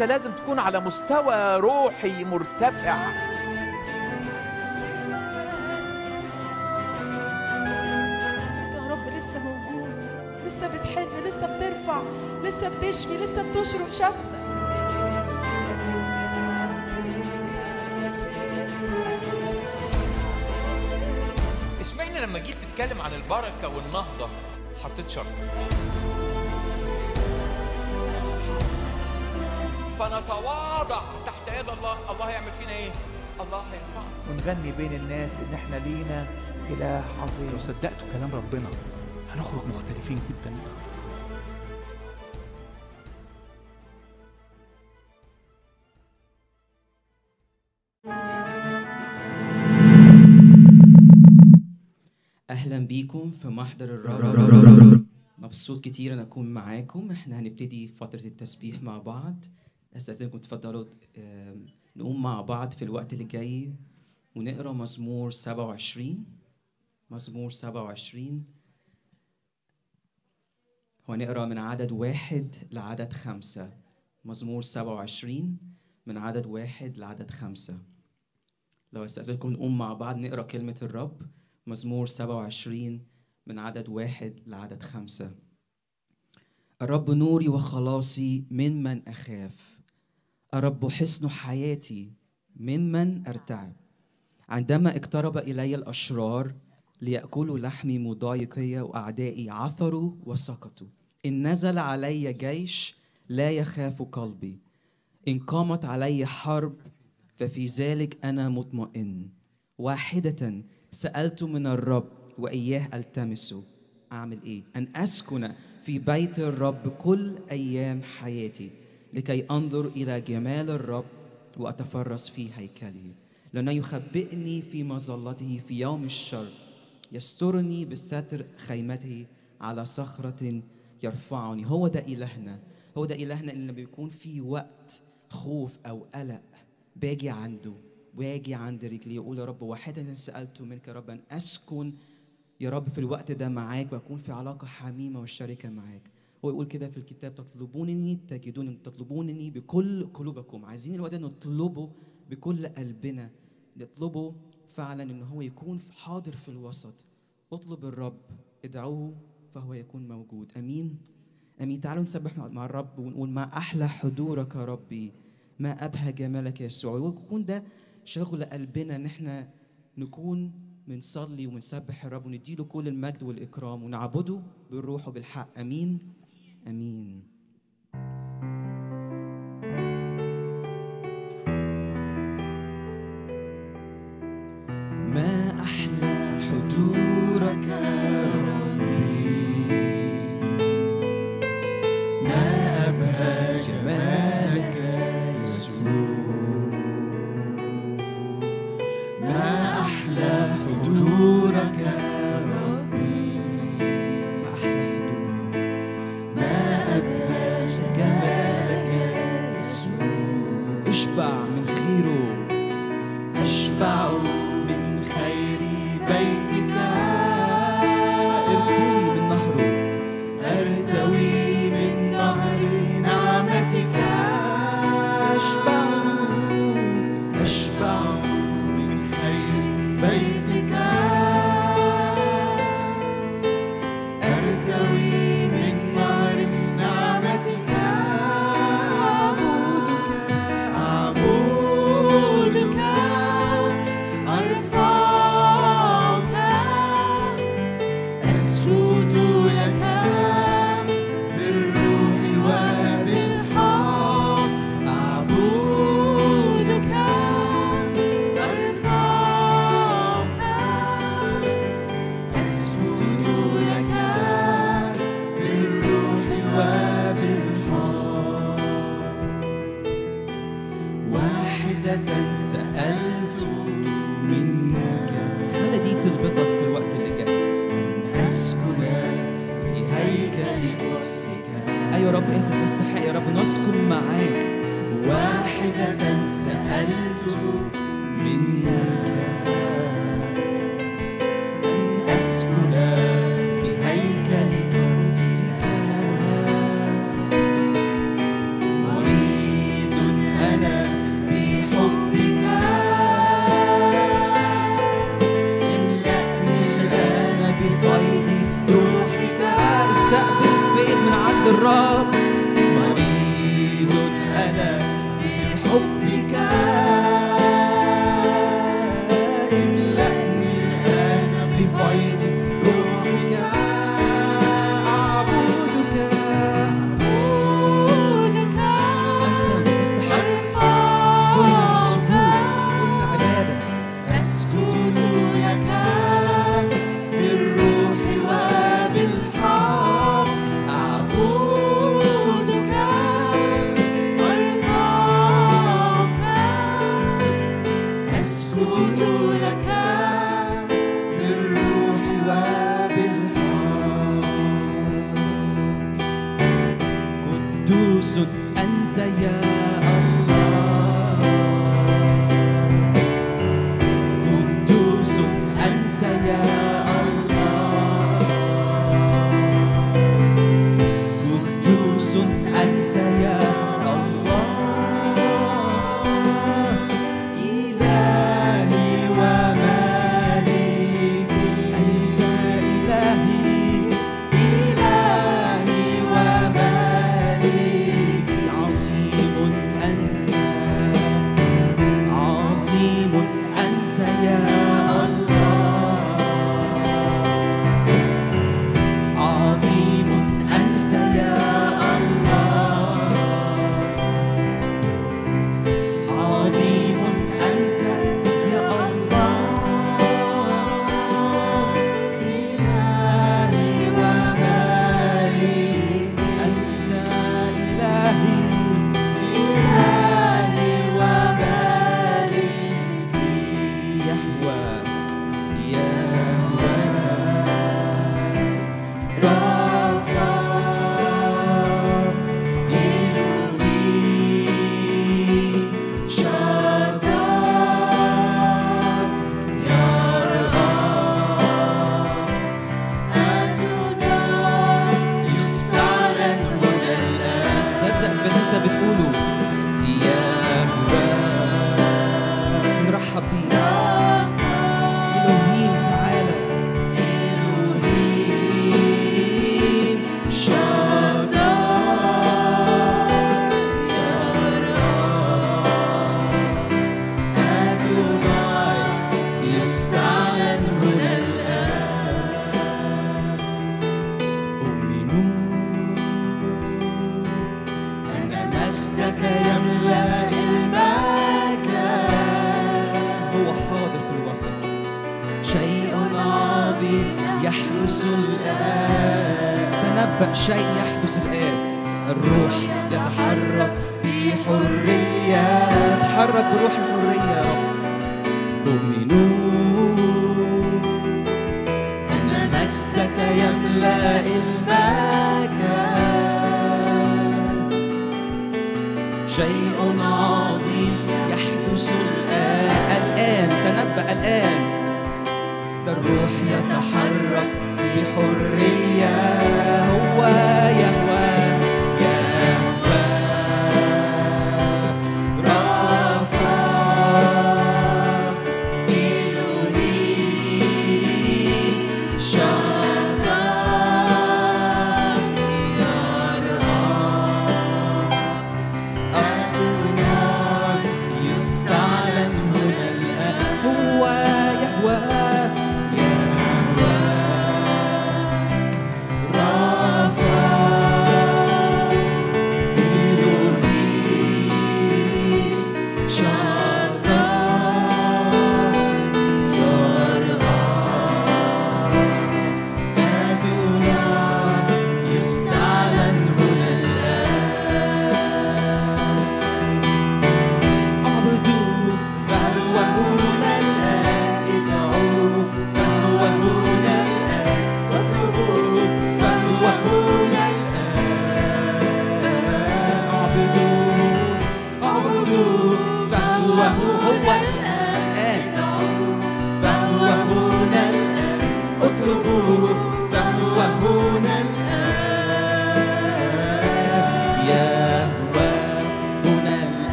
أنت لازم تكون على مستوى روحي مرتفع. أنت يا رب لسه موجود لسه بتحن لسه بترفع لسه بتشفي لسه بتشرق شمسك. اشمعنى لما جيت تتكلم عن البركة والنهضة حطيت شرط. فنتواضع تحت يد الله. الله هيعمل فينا إيه؟ الله هيرفعنا ونغني بين الناس إن إحنا لينا إله عظيم. لو صدقتوا كلام ربنا هنخرج مختلفين جدا. أهلا بيكم في محضر الرب. مبسوط كتير أن أكون معاكم. إحنا هنبتدي فترة التسبيح مع بعض. استاذنكم تفضلوا نقوم مع بعض في الوقت اللي جاي ونقرا مزمور 27 مزمور 27 وهنقرا من عدد واحد لعدد خمسة. مزمور 27 من عدد واحد لعدد خمسة. لو استاذنكم نقوم مع بعض نقرا كلمة الرب. مزمور 27 من عدد واحد لعدد خمسة. الرب نوري وخلاصي ممن أخاف. الرب حصن حياتي ممن أرتعب. عندما اقترب إلي الأشرار ليأكلوا لحمي مضايقية وأعدائي عثروا وسقطوا. إن نزل علي جيش لا يخاف قلبي. إن قامت علي حرب ففي ذلك أنا مطمئن. واحدة سألت من الرب وإياه ألتمس. أعمل إيه؟ أن أسكن في بيت الرب كل أيام حياتي. لكي أنظر إلى جمال الرب وأتفرس في هيكله. لأنه يخبئني في مظلته في يوم الشر. يسترني بستر خيمته على صخرة يرفعني. هو ده إلهنا. هو ده إلهنا اللي لما بيكون في وقت خوف أو قلق. باجي عنده. واجي عند رجلي. يقول يا رب واحدة سألت منك يا رب أن أسكن يا رب في الوقت ده معاك وأكون في علاقة حميمة والشركة معاك. هو يقول كده في الكتاب تطلبونني تجدون تطلبونني بكل قلوبكم. عايزين الوقت ده نطلبه بكل قلبنا نطلبه فعلا إن هو يكون حاضر في الوسط. اطلب الرب ادعوه فهو يكون موجود. آمين. آمين. تعالوا نسبح مع- الرب ونقول ما أحلى حضورك يا ربي ما ابهى جمالك يا يسوع. ويكون ده شغل قلبنا إن إحنا نكون بنصلي ونسبح الرب ونديله كل المجد والإكرام ونعبده بالروح وبالحق. آمين. آمين. ما أحلى حضورك؟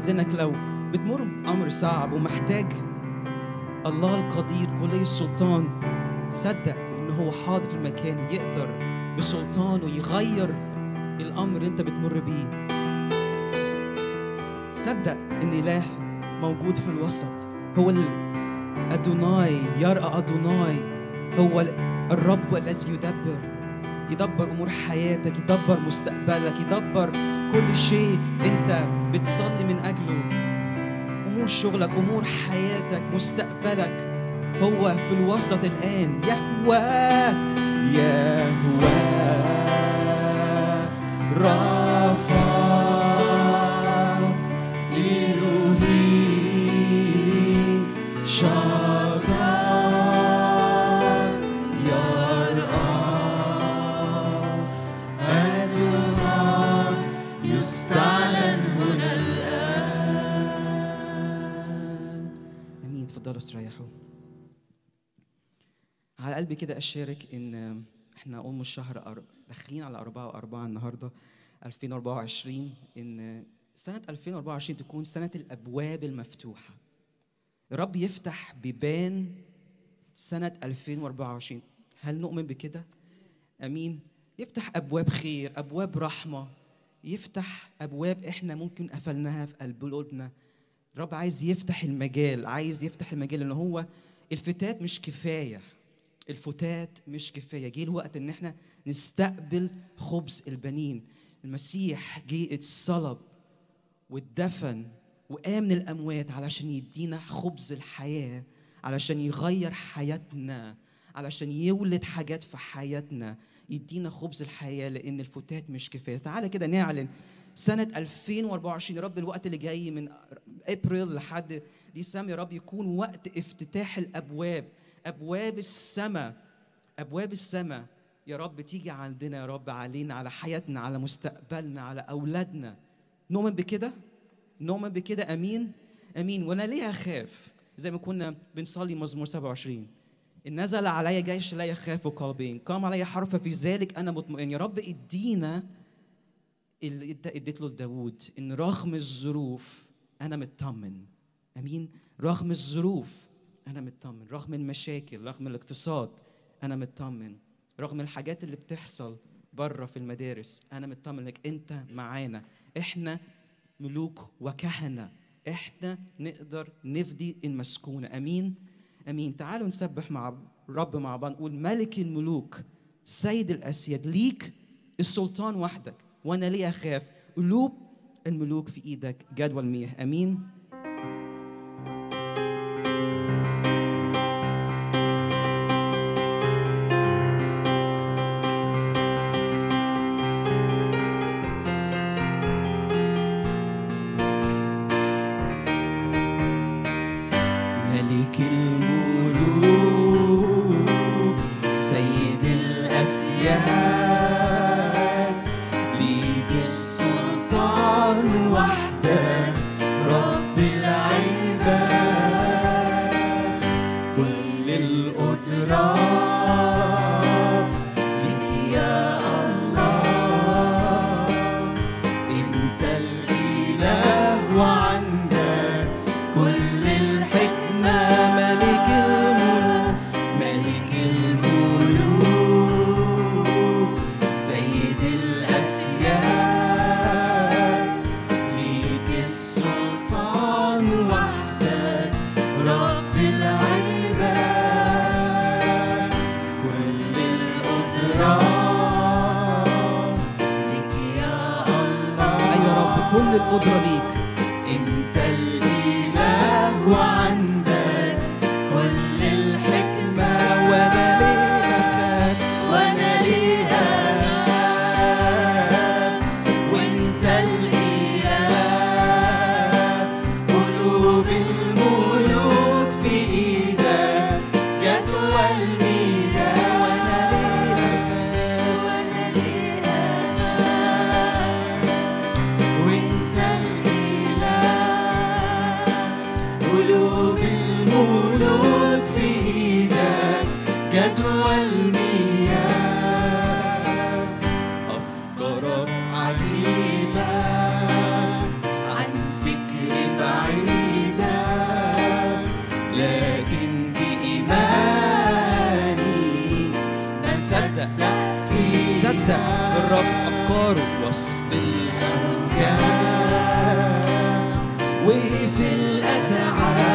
استأذنك لو بتمر بأمر صعب ومحتاج الله القدير كلي السلطان صدق إن هو حاضر في المكان ويقدر بسلطانه يغير الأمر اللي أنت بتمر بيه. صدق إن إله موجود في الوسط هو أدوناي يرأى أدوناي هو ال- الرب الذي يدبر يدبر أمور حياتك يدبر مستقبلك يدبر كل شيء أنت بتصلي من أجله. أمور شغلك أمور حياتك مستقبلك. هو في الوسط الآن. يهوى يهوى. رافع قلبي كده أشارك إن إحنا أم الشهر داخلين على أربعة وأربعة النهاردة 2024 إن سنة 2024 تكون سنة الأبواب المفتوحة. الرب يفتح بيبان سنة 2024 هل نؤمن بكده؟ أمين. يفتح أبواب خير أبواب رحمة. يفتح أبواب إحنا ممكن قفلناها في قلوبنا. الرب عايز يفتح المجال عايز يفتح المجال لأن هو الفتات مش كفاية. الفتات مش كفاية. جه الوقت إن إحنا نستقبل خبز البنين. المسيح جه اتصلب واتدفن وقام من الأموات علشان يدينا خبز الحياة علشان يغير حياتنا علشان يولد حاجات في حياتنا يدينا خبز الحياة لأن الفتات مش كفاية. تعالى كده نعلن سنة 2024 يا رب الوقت اللي جاي من أبريل لحد ديسمبر يا رب يكون وقت افتتاح الأبواب. أبواب السماء أبواب السماء. يا رب تيجي عندنا يا رب علينا على حياتنا على مستقبلنا على أولادنا. نؤمن بكده؟ نؤمن بكده؟ آمين؟ آمين. وأنا ليه أخاف؟ زي ما كنا بنصلي مزمور 27 إن نزل علي جيش لا يخاف قلبين قام علي حرف في ذلك أنا مطمئن. يا رب ادينا اللي انت اديت له لداوود إن رغم الظروف أنا مطمن آمين؟ رغم الظروف أنا مطمن. رغم المشاكل رغم الاقتصاد أنا مطمن. رغم الحاجات اللي بتحصل بره في المدارس أنا مطمن. انك أنت معانا. إحنا ملوك وكهنة. إحنا نقدر نفدي المسكونة. أمين؟ أمين. تعالوا نسبح مع رب مع بعض. نقول ملك الملوك سيد الأسياد. ليك السلطان وحدك. وأنا ليه اخاف قلوب الملوك في إيدك. جدول مياه. أمين؟ صدق في الرب أفكاره وسط الأمجاد وفي الأتعاب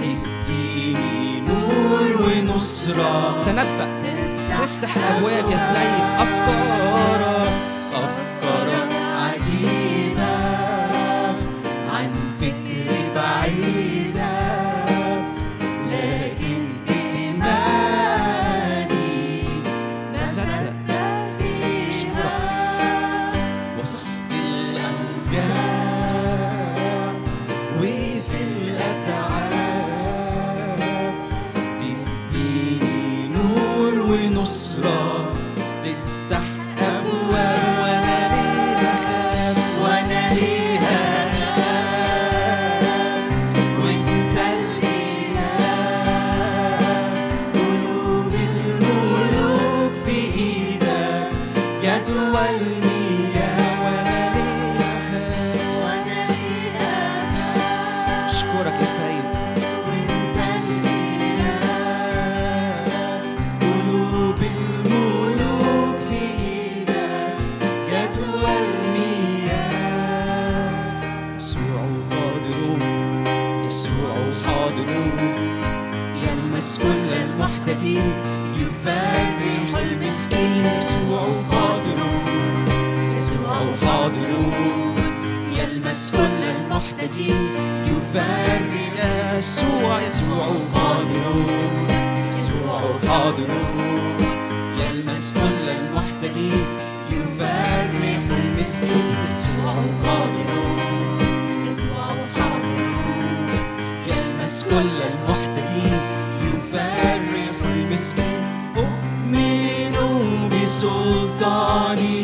تديني نور ونصرة. تنبأ. تفتح الابواب يا سيد أفكارك. يسوع يسوع قادر يسوع حاضر يلمس كل المحتاجين يفرح المسكين. يسوع قادر يسوع حاضر يلمس كل المحتاجين يفرح المسكين. أؤمن بسلطانه.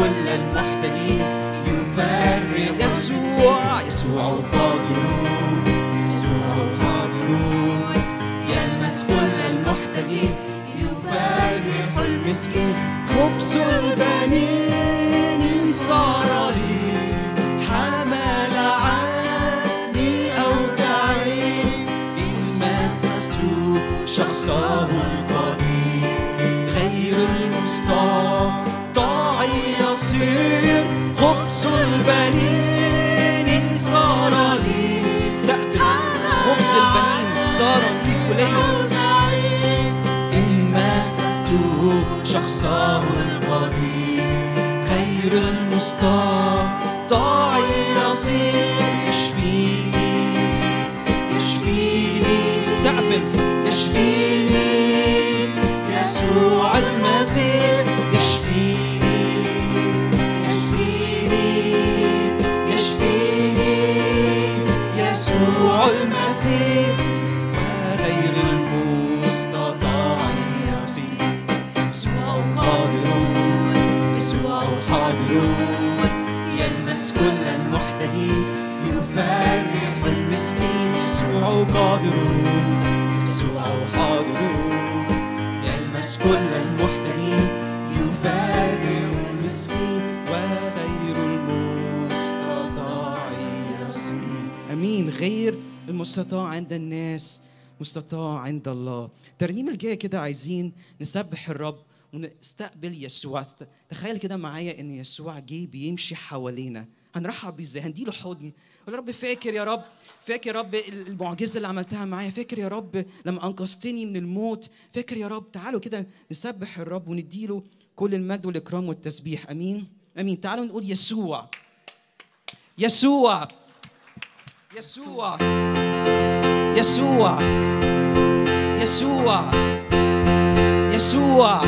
كل المحتاجين. يفرح يسوع يسوع قادر يسوع حاضر يلمس كل المحتاجين. يفرح المسكين. خبز البنين صار لي. حمل عني أوجاعي. إن مسست شخصه خبز البنين صار لي استقبل خبز البنين صار ليك وليا إن مسست شخصه القدير خير المستطاع يصير يشفيني يشفيني استقبل يشفيني يسوع المسيح. يشفيني المسيح وغير المستطاع يصير يسوع قادر يسوع حاضر يلمس كل المحتاجين يفرح المسكين. يسوع المستطاع عند الناس مستطاع عند الله. الترنيم الجاي كده عايزين نسبح الرب ونستقبل يسوع. تخيل كده معايا إن يسوع جه بيمشي حوالينا. هنرحب بيه إزاي؟ هنديله حضن. يا رب فاكر يا رب فاكر يا رب المعجزة اللي عملتها معايا. فاكر يا رب لما أنقذتني من الموت. فاكر يا رب تعالوا كده نسبح الرب ونديله كل المجد والإكرام والتسبيح. آمين؟ آمين. تعالوا نقول يسوع. يسوع. يسوع. يسوع يسوع يسوع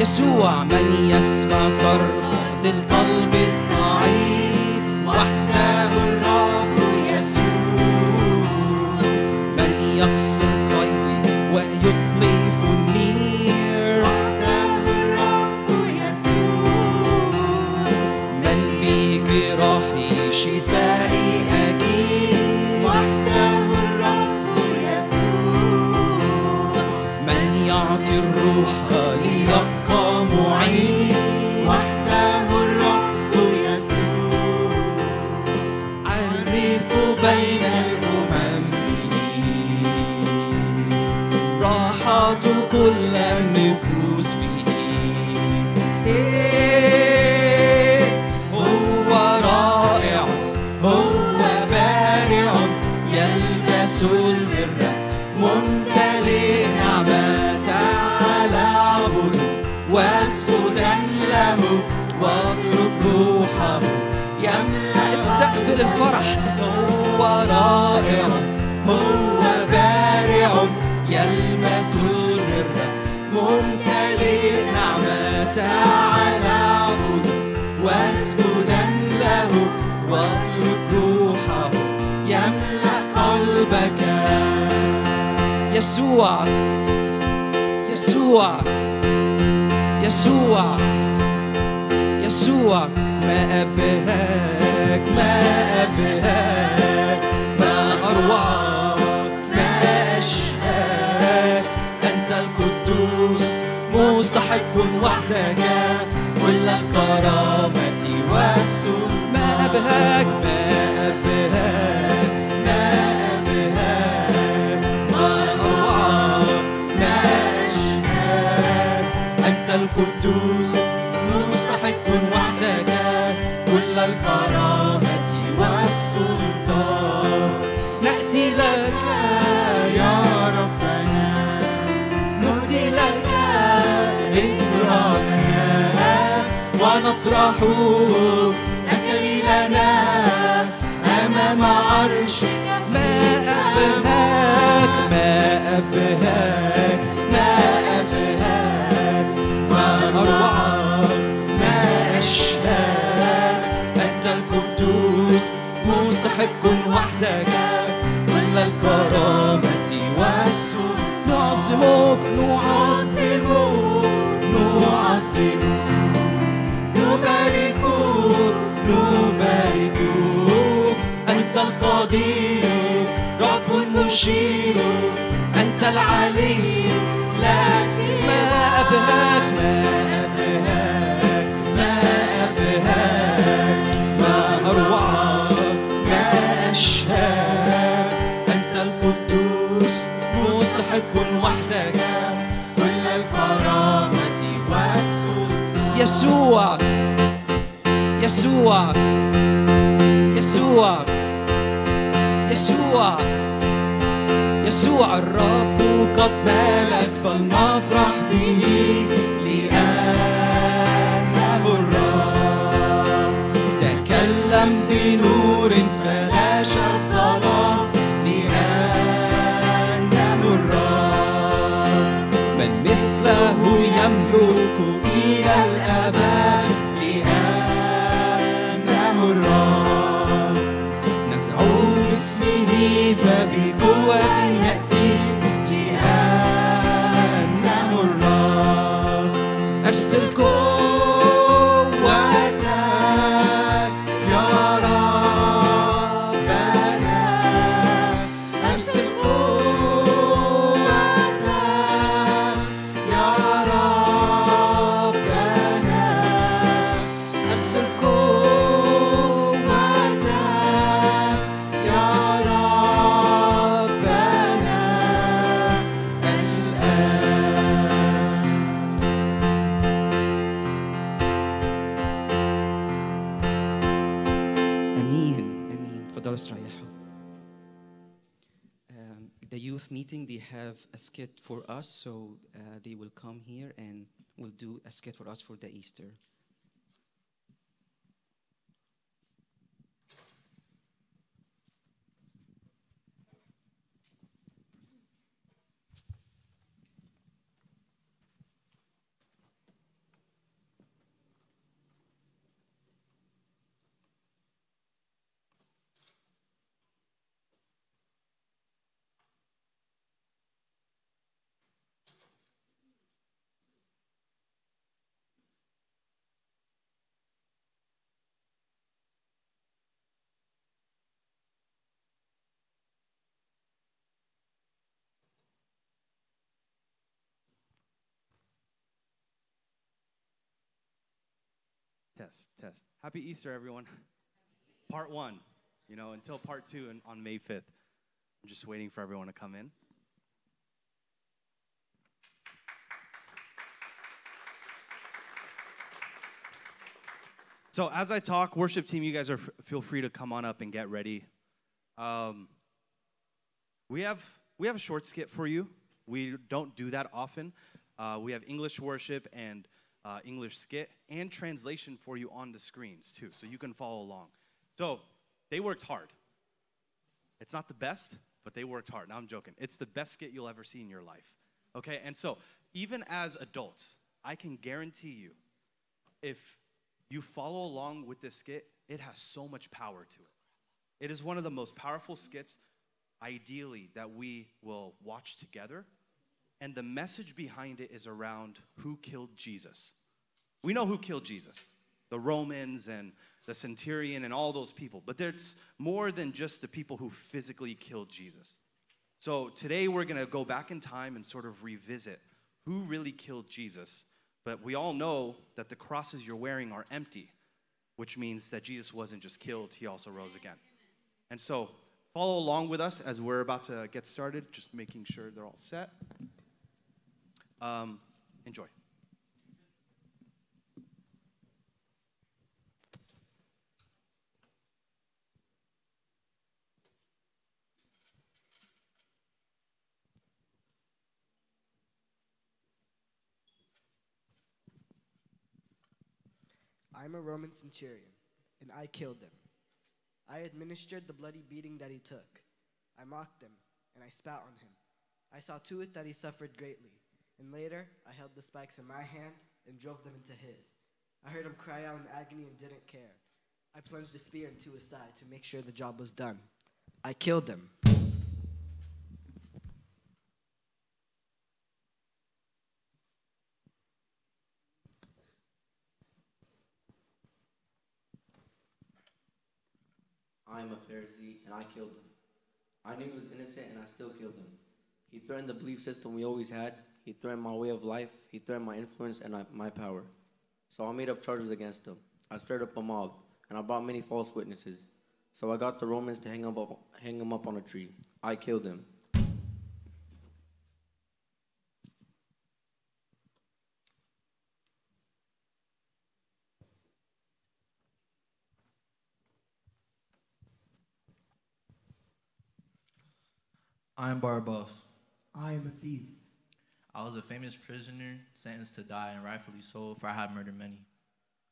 يسوع من يسمع صرخة القلب الضعيف وحده الرب يسوع. من يكسر قيدي ويطلف النير وحده واترك روحه يملأ أستقبل الفرح هو رائع هو بارع. يلمس البر ممتلئ نعمة تعالى اعبده واسجدا له واترك روحه. يملأ قلبك. يسوع يسوع يسوع. يسوع. ما أبهاك ما أبهاك ما أروعك ما أشهاك أنت القدوس مستحق وحدك كل الكرامة والسوء. ما أبهاك ما أبهاك ما أبهاك. ما أروعك ما أشهاك أنت القدوس. ونطرح أكليلنا أمام عرشك ما أبهاك ما أبهاك ما أبهاك. ما أروعك ما أشهاك. أنت القدوس مستحق وحدك. كل الكرامة والسلطان نعظمك نعظمك نعظمك القدير رب مشير أنت العلي لا ما أبهاك. ما أبهاك ما أبهاك. ما أروعك ما أشهاك. أنت القدوس مستحق وحدك. كل الكرامة والسلطان يسوع يسوع يسوع. يسوع. يسوع الرب قد مالك فلنفرح به لأنه الرب تكلم بنور فلاش cold. Have a skit for us so uh, they will come here and will do a skit for us for the Easter. Test, test. Happy Easter, everyone. Part one, you know, until part two and on May 5th. I'm just waiting for everyone to come in. So as I talk, worship team, you guys are feel free to come on up and get ready. Um, we have we have a short skit for you. We don't do that often. Uh, we have English worship and uh, English skit and translation for you on the screens too, so you can follow along. So they worked hard. It's not the best, but they worked hard. Now I'm joking. It's the best skit you'll ever see in your life. Okay, and so even as adults, I can guarantee you, if you follow along with this skit, it has so much power to it. It is one of the most powerful skits, ideally, that we will watch together. And the message behind it is around who killed Jesus. We know who killed Jesus the Romans and the centurion and all those people. But there's more than just the people who physically killed Jesus. So today we're going to go back in time and sort of revisit who really killed Jesus. But we all know that the crosses you're wearing are empty, which means that Jesus wasn't just killed, he also rose again. And so follow along with us as we're about to get started, just making sure they're all set. Um, enjoy. I'm a Roman centurion, and I killed him. I administered the bloody beating that he took. I mocked him, and I spat on him. I saw to it that he suffered greatly, and later I held the spikes in my hand and drove them into his. I heard him cry out in agony and didn't care. I plunged a spear into his side to make sure the job was done. I killed him. I am a Pharisee, and I killed him. I knew he was innocent, and I still killed him. He threatened the belief system we always had. He threatened my way of life. He threatened my influence and my power. So I made up charges against him. I stirred up a mob, and I brought many false witnesses. So I got the Romans to hang him up, hang him up on a tree. I killed him. I am Barabbas. I am a thief. I was a famous prisoner sentenced to die, and rightfully so, for I had murdered many.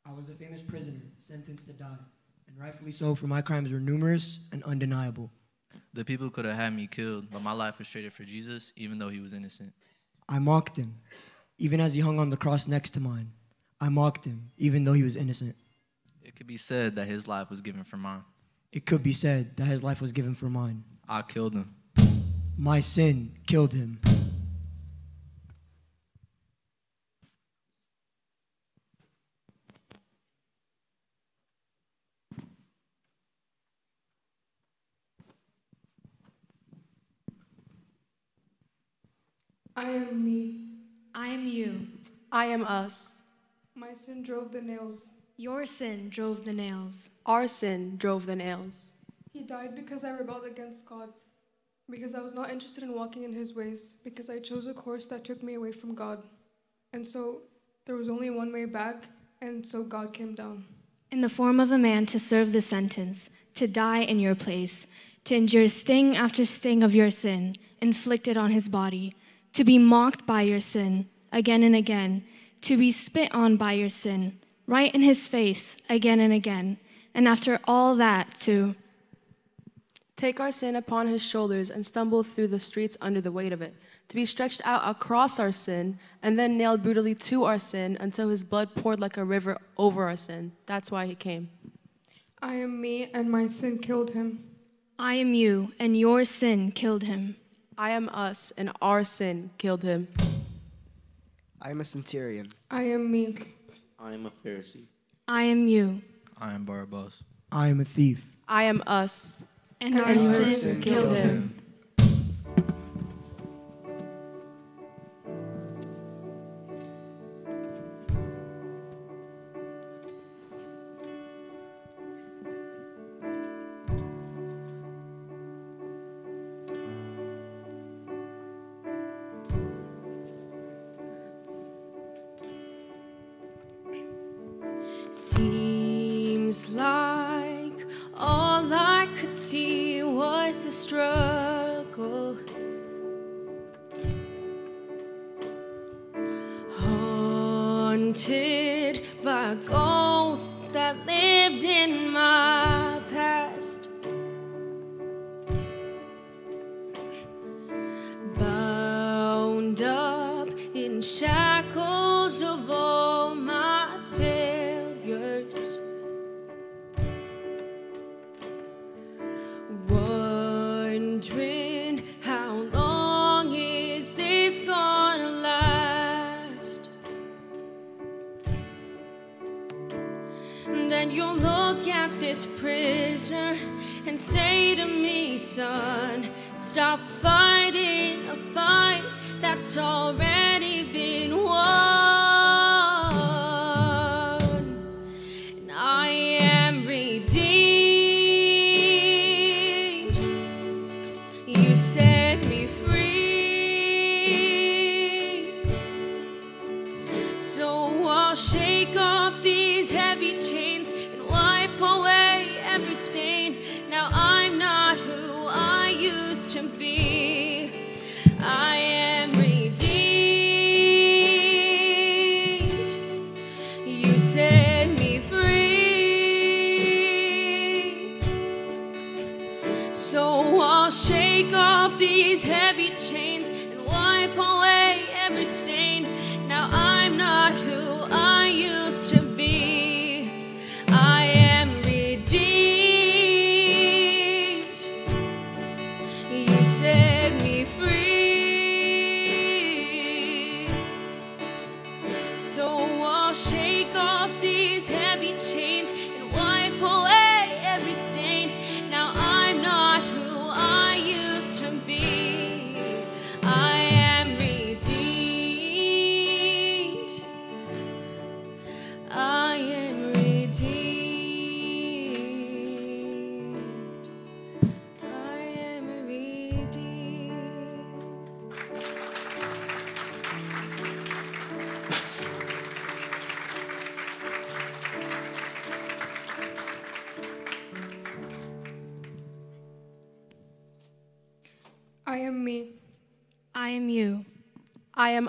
I was a famous prisoner sentenced to die, and rightfully so, for my crimes were numerous and undeniable. The people could have had me killed, but my life was traded for Jesus, even though he was innocent. I mocked him, even as he hung on the cross next to mine. I mocked him, even though he was innocent. It could be said that his life was given for mine. It could be said that his life was given for mine. I killed him. My sin killed him. I am me. I am you. I am us. My sin drove the nails. Your sin drove the nails. Our sin drove the nails. He died because I rebelled against God, because I was not interested in walking in His ways, because I chose a course that took me away from God. And so there was only one way back, and so God came down. In the form of a man to serve the sentence, to die in your place, to endure sting after sting of your sin inflicted on his body, to be mocked by your sin again and again, to be spit on by your sin, right in his face again and again, and after all that, to take our sin upon his shoulders and stumble through the streets under the weight of it, to be stretched out across our sin and then nailed brutally to our sin until his blood poured like a river over our sin. That's why he came. I am me, and my sin killed him. I am you, and your sin killed him. I am us, and our sin killed him. I am a centurion. I am me. I am a Pharisee. I am you. I am Barabbas. I am a thief. I am us, and our, our killed him. Be.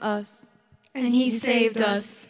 Us. And, he, saved us.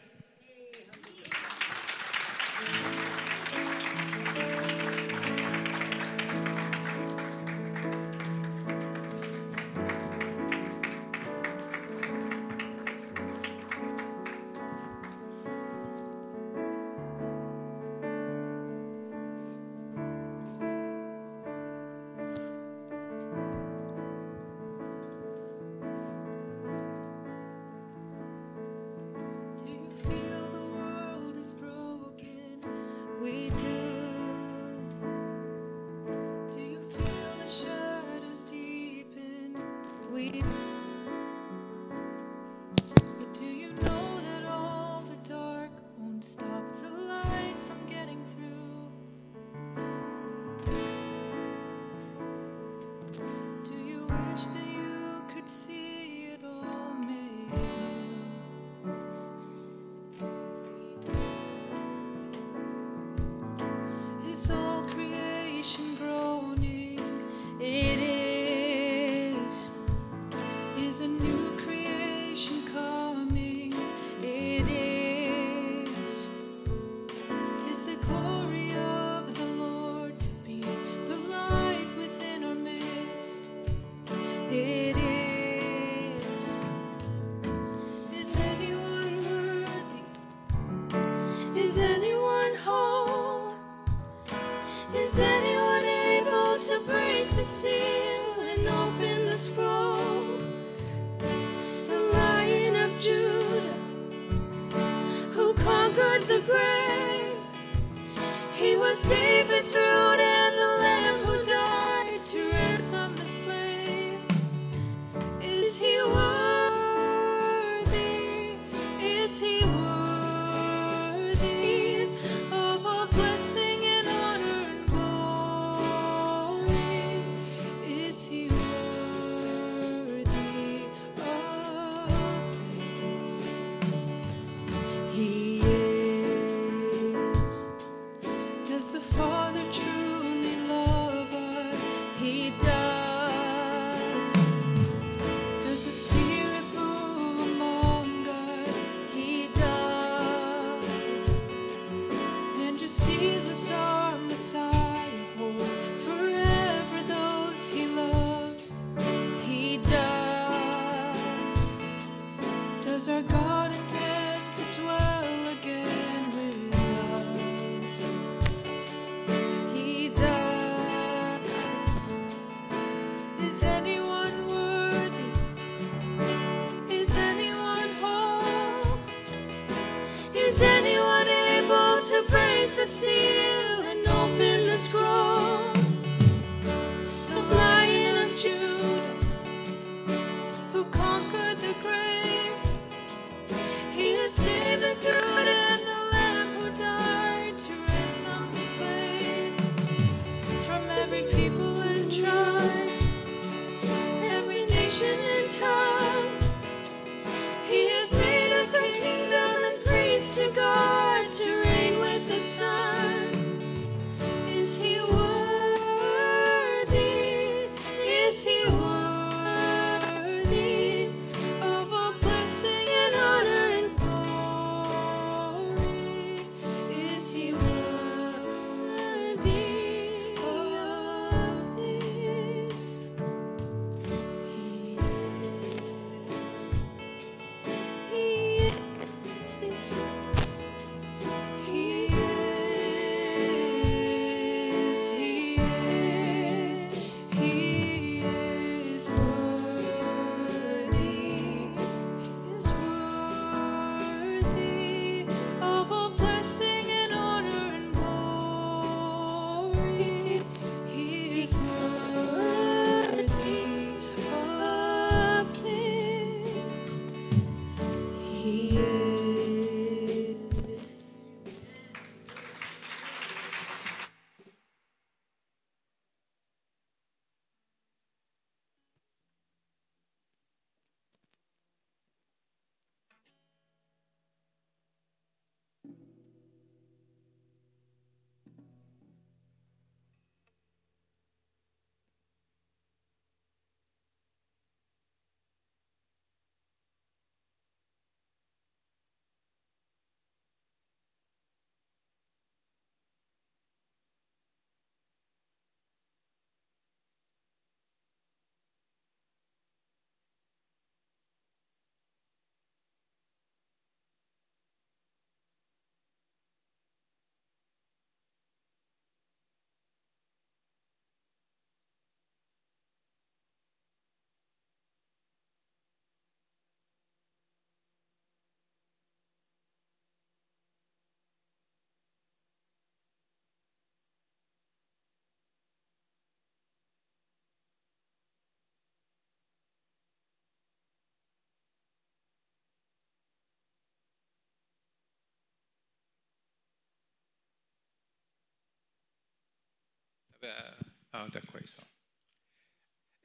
آه ده كويس آه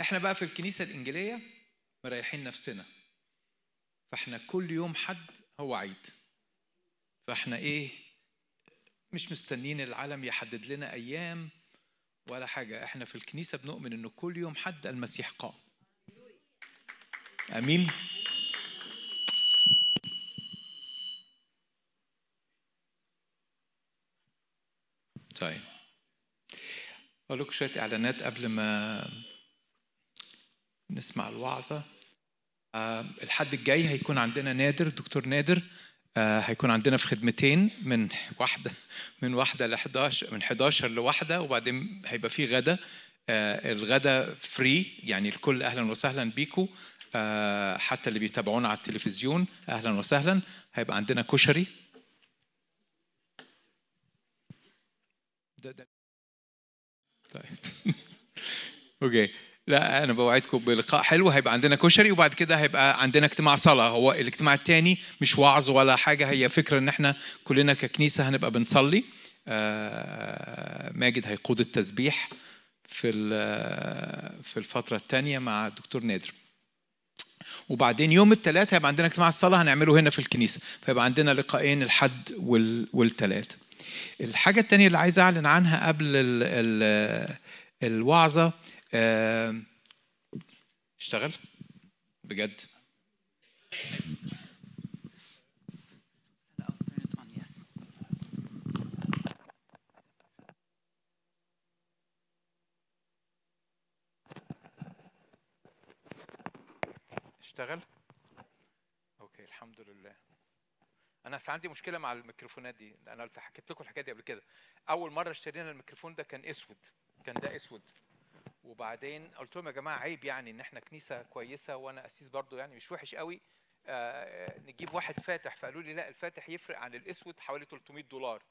إحنا بقى في الكنيسة الإنجيلية مريحين نفسنا. فإحنا كل يوم حد هو عيد. فإحنا إيه مش مستنيين العالم يحدد لنا أيام ولا حاجة. إحنا في الكنيسة بنؤمن ان كل يوم حد المسيح قام. آمين. طيب. أقول لكم شوية إعلانات قبل ما نسمع الوعظة. آه، الحد الجاي هيكون عندنا نادر دكتور نادر. آه، هيكون عندنا في خدمتين من واحدة من واحدة ل 11 من 11 لواحدة وبعدين هيبقى في غدا. آه، الغدا فري يعني الكل أهلا وسهلا بيكو. حتى اللي بيتابعونا على التلفزيون أهلا وسهلا. هيبقى عندنا كشري. طيب. أوكي. لا أنا بوعدكم بلقاء حلو. هيبقى عندنا كشري وبعد كده هيبقى عندنا اجتماع صلاة. هو الاجتماع الثاني مش وعظ ولا حاجة. هي فكرة إن إحنا كلنا ككنيسة هنبقى بنصلي. آه، ماجد هيقود التسبيح في ال- في الفترة الثانية مع الدكتور نادر. وبعدين يوم الثلاث هيبقى عندنا اجتماع الصلاة هنعمله هنا في الكنيسة. فيبقى عندنا لقاءين الحد وال- والثلاث الحاجة الثانية اللي عايز أعلن عنها قبل ال ال الوعظة اشتغل. بجد. اشتغل أوكي الحمد لله. أنا عندي مشكلة مع الميكروفونات دي. أنا حكيت لكم الحكاية دي قبل كده. أول مرة اشترينا الميكروفون ده كان أسود. كان ده أسود. وبعدين قلت لهم يا جماعة عيب يعني إن إحنا كنيسة كويسة وأنا قسيس برضو يعني مش وحش قوي. آه، نجيب واحد فاتح. فقالوا لي لا الفاتح يفرق عن الأسود حوالي 300 دولار.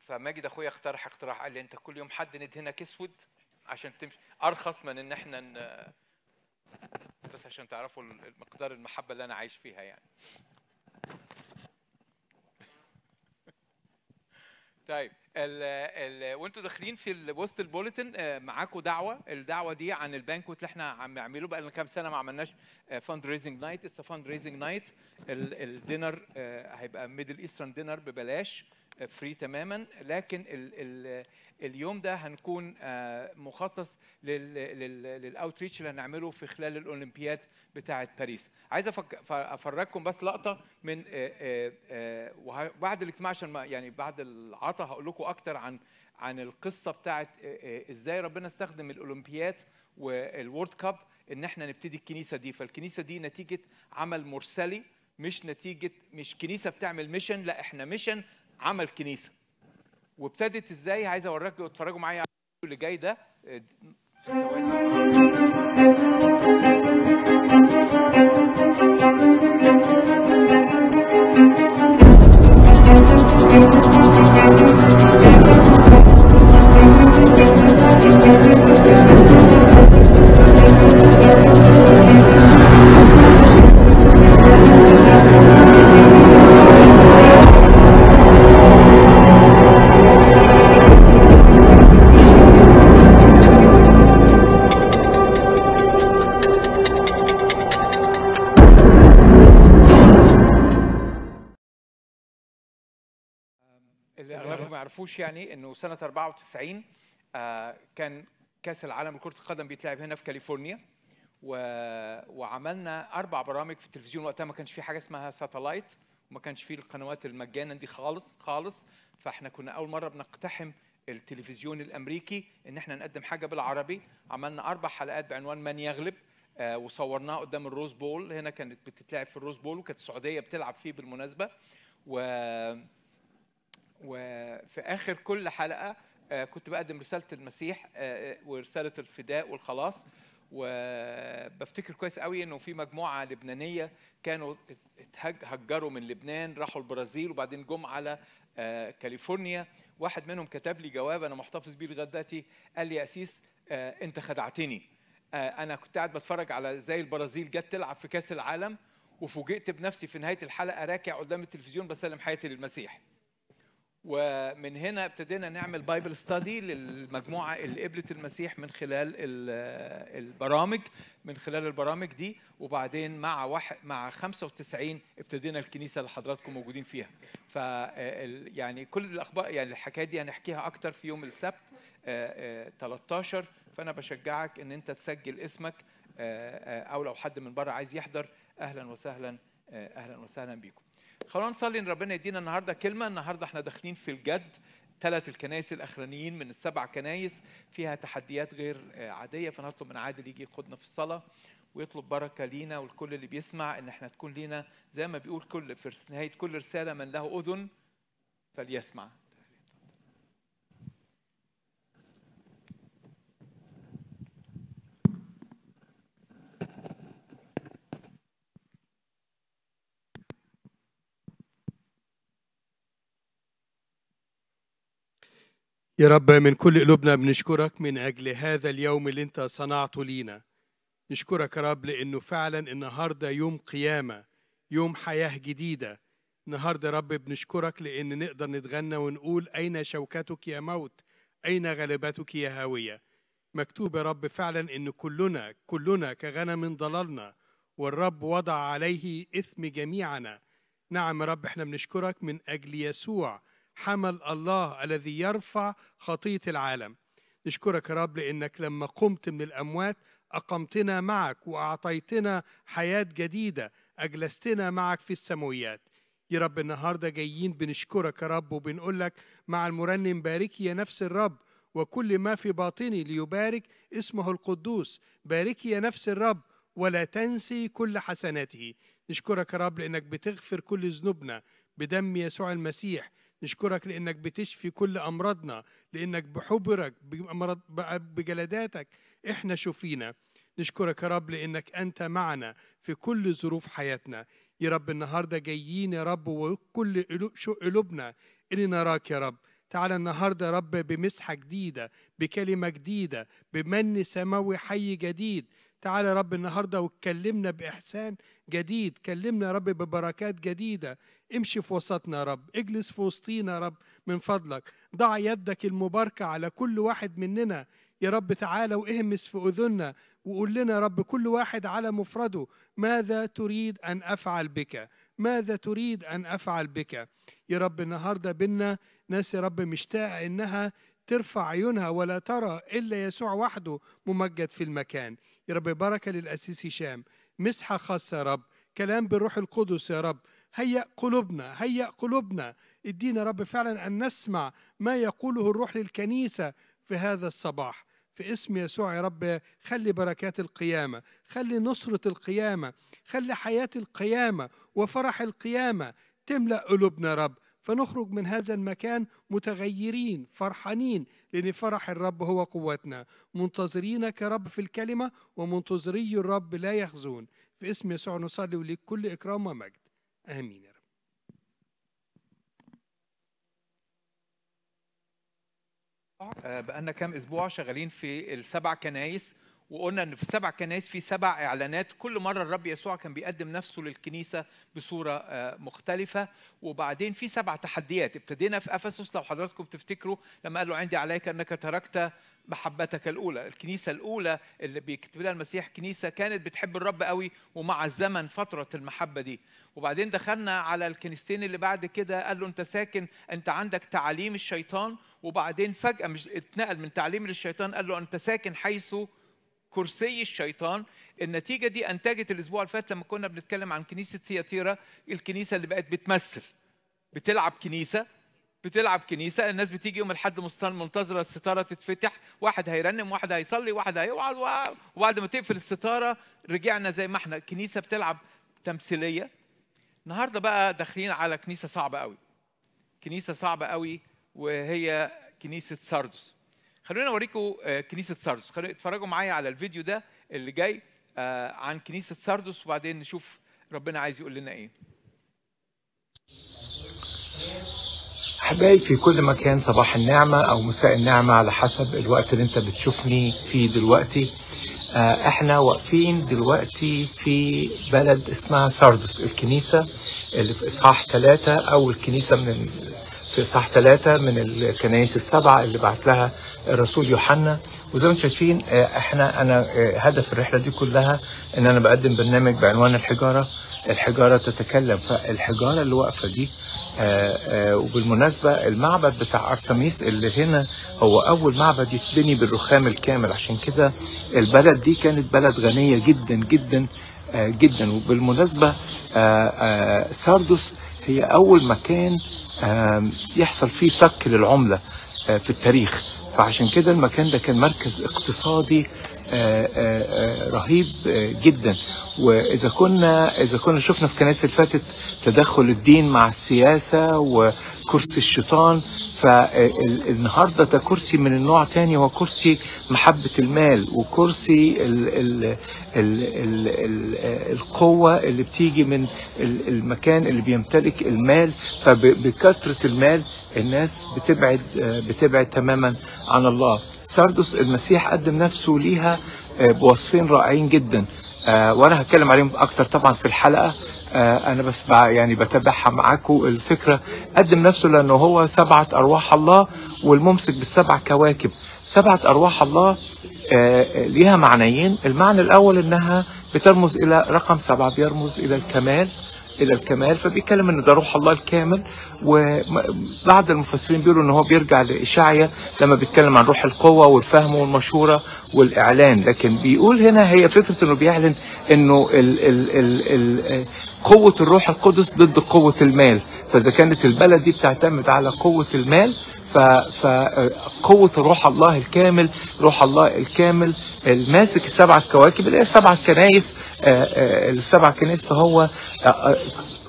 فماجد أخويا اقترح اقتراح قال لي أنت كل يوم حد ندهنك أسود عشان تمشي؟ أرخص من إن إحنا. بس عشان تعرفوا المقدار المحبة اللي أنا عايش فيها يعني. طيب ال ال وأنتوا داخلين في وسط ال bulletin آه، معاكم دعوة. الدعوة دي عن ال banquet اللي إحنا عم نعمله بقى لنا كام سنة ما عملناش fundraising night it's fundraising night ال dinner هيبقى Middle Eastern dinner ببلاش. free تماما لكن ال ال اليوم ده هنكون آه، مخصص لل outreach اللي هنعمله في خلال الأولمبياد بتاعة باريس. عايز أفرجكم بس لقطة من آه، آه، بعد الاجتماع عشان يعني بعد العطا هقول لكم أكتر عن عن القصة بتاعة إزاي ربنا استخدم الأولمبياد وال World Cup إن إحنا نبتدي الكنيسة دي. فالكنيسة دي نتيجة عمل مرسلي مش نتيجة مش كنيسة بتعمل mission لا إحنا mission عمل كنيسة. وابتدت إزاي؟ عايز اوريكم اتفرجوا معايا اللي جاي ده. آه، اللي يعرفوش يعني إنه سنة 94 آه، كان كأس العالم لكرة القدم بيتلعب هنا في كاليفورنيا و... وعملنا أربع برامج في التلفزيون وقتها ما كانش في حاجة اسمها satellite وما كانش في القنوات المجانية دي خالص خالص. فإحنا كنا أول مرة بنقتحم التلفزيون الأمريكي إن إحنا نقدم حاجة بالعربي. عملنا أربع حلقات بعنوان من يغلب آه، وصورناها قدام ال Rose Bowl. هنا كانت بتتلعب في ال Rose Bowl وكانت السعودية بتلعب فيه بالمناسبة. و وفي آخر كل حلقة آه، كنت بقدم رسالة المسيح آه، آه، ورسالة الفداء والخلاص. وبفتكر كويس قوي إنه في مجموعة لبنانية كانوا هجروا من لبنان راحوا البرازيل وبعدين جم على كاليفورنيا. واحد منهم كتب لي جواب أنا محتفظ بيه لغاية دلوقتي قال لي يا أسيس أنت خدعتني. أنا كنت قاعد بتفرج على زي البرازيل جت تلعب في كأس العالم وفوجئت بنفسي في نهاية الحلقة راكع قدام التلفزيون بسلم حياتي للمسيح. ومن هنا ابتدينا نعمل بايبل ستادي للمجموعة اللي قبلت المسيح من خلال ال- البرامج من خلال البرامج دي. وبعدين مع واحد مع 95 ابتدينا الكنيسة اللي حضراتكم موجودين فيها. ف يعني كل الاخبار يعني الحكايات دي هنحكيها أكتر في يوم السبت آه، آه، 13 فأنا بشجعك إن أنت تسجل اسمك آه، آه، أو لو حد من بره عايز يحضر أهلا وسهلا آه، أهلا وسهلا بيكم. خلونا نصلي إن ربنا يدينا النهارده كلمة. النهارده إحنا داخلين في الجد. ثلاث الكنائس الأخرانيين من السبع كنائس فيها تحديات غير آه، عادية. فنطلب من عادل يجي يقودنا في الصلاة ويطلب بركة لينا والكل اللي بيسمع إن إحنا تكون لينا زي ما بيقول كل في نهاية كل رسالة من له أذن فليسمع. يا رب من كل قلوبنا بنشكرك من أجل هذا اليوم اللي أنت صنعته لينا. نشكرك يا رب لأنه فعلا النهاردة يوم قيامة يوم حياة جديدة. النهاردة يا رب بنشكرك لأن نقدر نتغنى ونقول أين شوكتك يا موت؟ أين غلبتك يا هاوية؟ مكتوب يا رب فعلا أن كلنا كلنا كغنم ضللنا والرب وضع عليه إثم جميعنا. نعم يا رب إحنا بنشكرك من أجل يسوع حمل الله الذي يرفع خطية العالم. نشكرك يا رب لأنك لما قمت من الأموات أقمتنا معك وأعطيتنا حياة جديدة أجلستنا معك في السماويات. يا رب النهاردة جايين بنشكرك يا رب وبنقول لك مع المرنم باركي يا نفس الرب وكل ما في باطني ليبارك اسمه القدوس. باركي يا نفس الرب ولا تنسي كل حسناته. نشكرك يا رب لأنك بتغفر كل ذنوبنا بدم يسوع المسيح. نشكرك لأنك بتشفي كل أمراضنا لأنك بحبرك بجلداتك إحنا شفينا. نشكرك يا رب لأنك أنت معنا في كل ظروف حياتنا. يا رب النهاردة جايين يا رب وكل قلوبنا إن نراك يا رب. تعالى النهاردة يا رب بمسحة جديدة بكلمة جديدة بمن سماوي حي جديد. تعالى يا رب النهاردة واتكلمنا بإحسان جديد. كلمنا يا رب ببركات جديدة. امشي في وسطنا يا رب اجلس في وسطينا يا رب من فضلك. ضع يدك المباركة على كل واحد مننا يا رب تعالى واهمس في أذننا وقول لنا يا رب كل واحد على مفرده ماذا تريد أن أفعل بك؟ ماذا تريد أن أفعل بك؟ يا رب النهاردة بينا ناس يا رب مشتاقة إنها ترفع عيونها ولا ترى إلا يسوع وحده ممجد في المكان. يا رب بركة للأسيس هشام مسحة خاصة يا رب كلام بالروح القدس يا رب. هيأ قلوبنا هيأ قلوبنا. ادينا رب فعلا أن نسمع ما يقوله الروح للكنيسة في هذا الصباح. في اسم يسوع يا رب خلي بركات القيامة خلي نصرة القيامة خلي حياة القيامة وفرح القيامة تملأ قلوبنا يا رب. فنخرج من هذا المكان متغيرين فرحانين لأن فرح الرب هو قوتنا. منتظرينك يا رب في الكلمة ومنتظري الرب لا يخزون. في اسم يسوع نصلي وليك كل إكرام ومجد. آمين يا رب. بقالنا كام أسبوع شغالين في السبع كنايس. وقلنا إن في السبع كنايس في سبع إعلانات. كل مرة الرب يسوع كان بيقدم نفسه للكنيسة بصورة مختلفة. وبعدين في سبع تحديات. ابتدينا في إفسس لو حضراتكم تفتكروا لما قال له عندي عليك أنك تركت محبتك الأولى. الكنيسة الأولى اللي بيكتب لها المسيح كنيسة كانت بتحب الرب قوي ومع الزمن فترة المحبة دي. وبعدين دخلنا على الكنيستين اللي بعد كده. قال له أنت ساكن أنت عندك تعاليم الشيطان. وبعدين فجأة مش اتنقل من تعليم للشيطان. قال له أنت ساكن حيث كرسي الشيطان. النتيجة دي أنتجت الأسبوع اللي فات لما كنا بنتكلم عن كنيسة ثياتيرا الكنيسة اللي بقت بتمثل بتلعب كنيسة بتلعب كنيسة. الناس بتيجي يوم الحد منتظرة الستارة تتفتح واحد هيرنم واحد هيصلي واحد هيوعظ وبعد ما تقفل الستارة رجعنا زي ما إحنا. كنيسة بتلعب تمثيلية. النهاردة بقى داخلين على كنيسة صعبة قوي. كنيسة صعبة قوي وهي كنيسة ساردس خلونا اوريكم كنيسة ساردس خلونا اتفرجوا معايا على الفيديو ده اللي جاي عن كنيسة ساردس وبعدين نشوف ربنا عايز يقول لنا إيه. أحبائي في كل مكان صباح النعمة أو مساء النعمة على حسب الوقت اللي أنت بتشوفني فيه دلوقتي. إحنا واقفين دلوقتي في بلد اسمها ساردس الكنيسة اللي في إصحاح ثلاثة أول كنيسة من في اصحاح ثلاثة من الكنائس السبعة اللي بعت لها الرسول يوحنا. وزي ما أنتم شايفين إحنا أنا هدف الرحلة دي كلها ان أنا بقدم برنامج بعنوان الحجارة. الحجارة تتكلم فالحجارة اللي واقفة دي وبالمناسبة المعبد بتاع أرتميس اللي هنا هو أول معبد يتبني بالرخام الكامل. عشان كده البلد دي كانت بلد غنية جدا جدا جدا. وبالمناسبة ساردس هي أول مكان يحصل فيه صك للعملة في التاريخ. فعشان كده المكان ده كان مركز اقتصادي آه، آه، آه، رهيب آه، جدا. وإذا كنا إذا كنا شفنا في كنائس اللي فاتت تدخل الدين مع السياسة وكرسي الشيطان فالنهاردة ده كرسي من النوع تاني هو كرسي محبة المال وكرسي ال ال ال ال ال القوة اللي بتيجي من ال- المكان اللي بيمتلك المال. فبكثرة المال الناس بتبعد بتبعد تماما عن الله. ساردس المسيح قدم نفسه ليها آه، بوصفين رائعين جدا. آه، وأنا هتكلم عليهم أكتر طبعا في الحلقة. آه، أنا بس يعني بتابعها معاكم الفكرة قدم نفسه لأنه هو سبعة أرواح الله والممسك بالسبع كواكب. سبعة أرواح الله آه، ليها معنيين. المعنى الأول إنها بترمز إلى رقم سبعة بيرمز إلى الكمال إلى الكمال. فبيتكلم إن ده روح الله الكامل. وبعض المفسرين بيقولوا إن هو بيرجع لاشعيا لما بيتكلم عن روح القوة والفهم والمشورة والإعلان. لكن بيقول هنا هي فكرة إنه بيعلن إنه ال ال ال ال قوة الروح القدس ضد قوة المال. فإذا كانت البلد دي بتعتمد على قوة المال فقوة روح الله الكامل روح الله الكامل الماسك السبعة كواكب اللي هي سبعة كنايس آه، آه، السبع كنايس. فهو آه،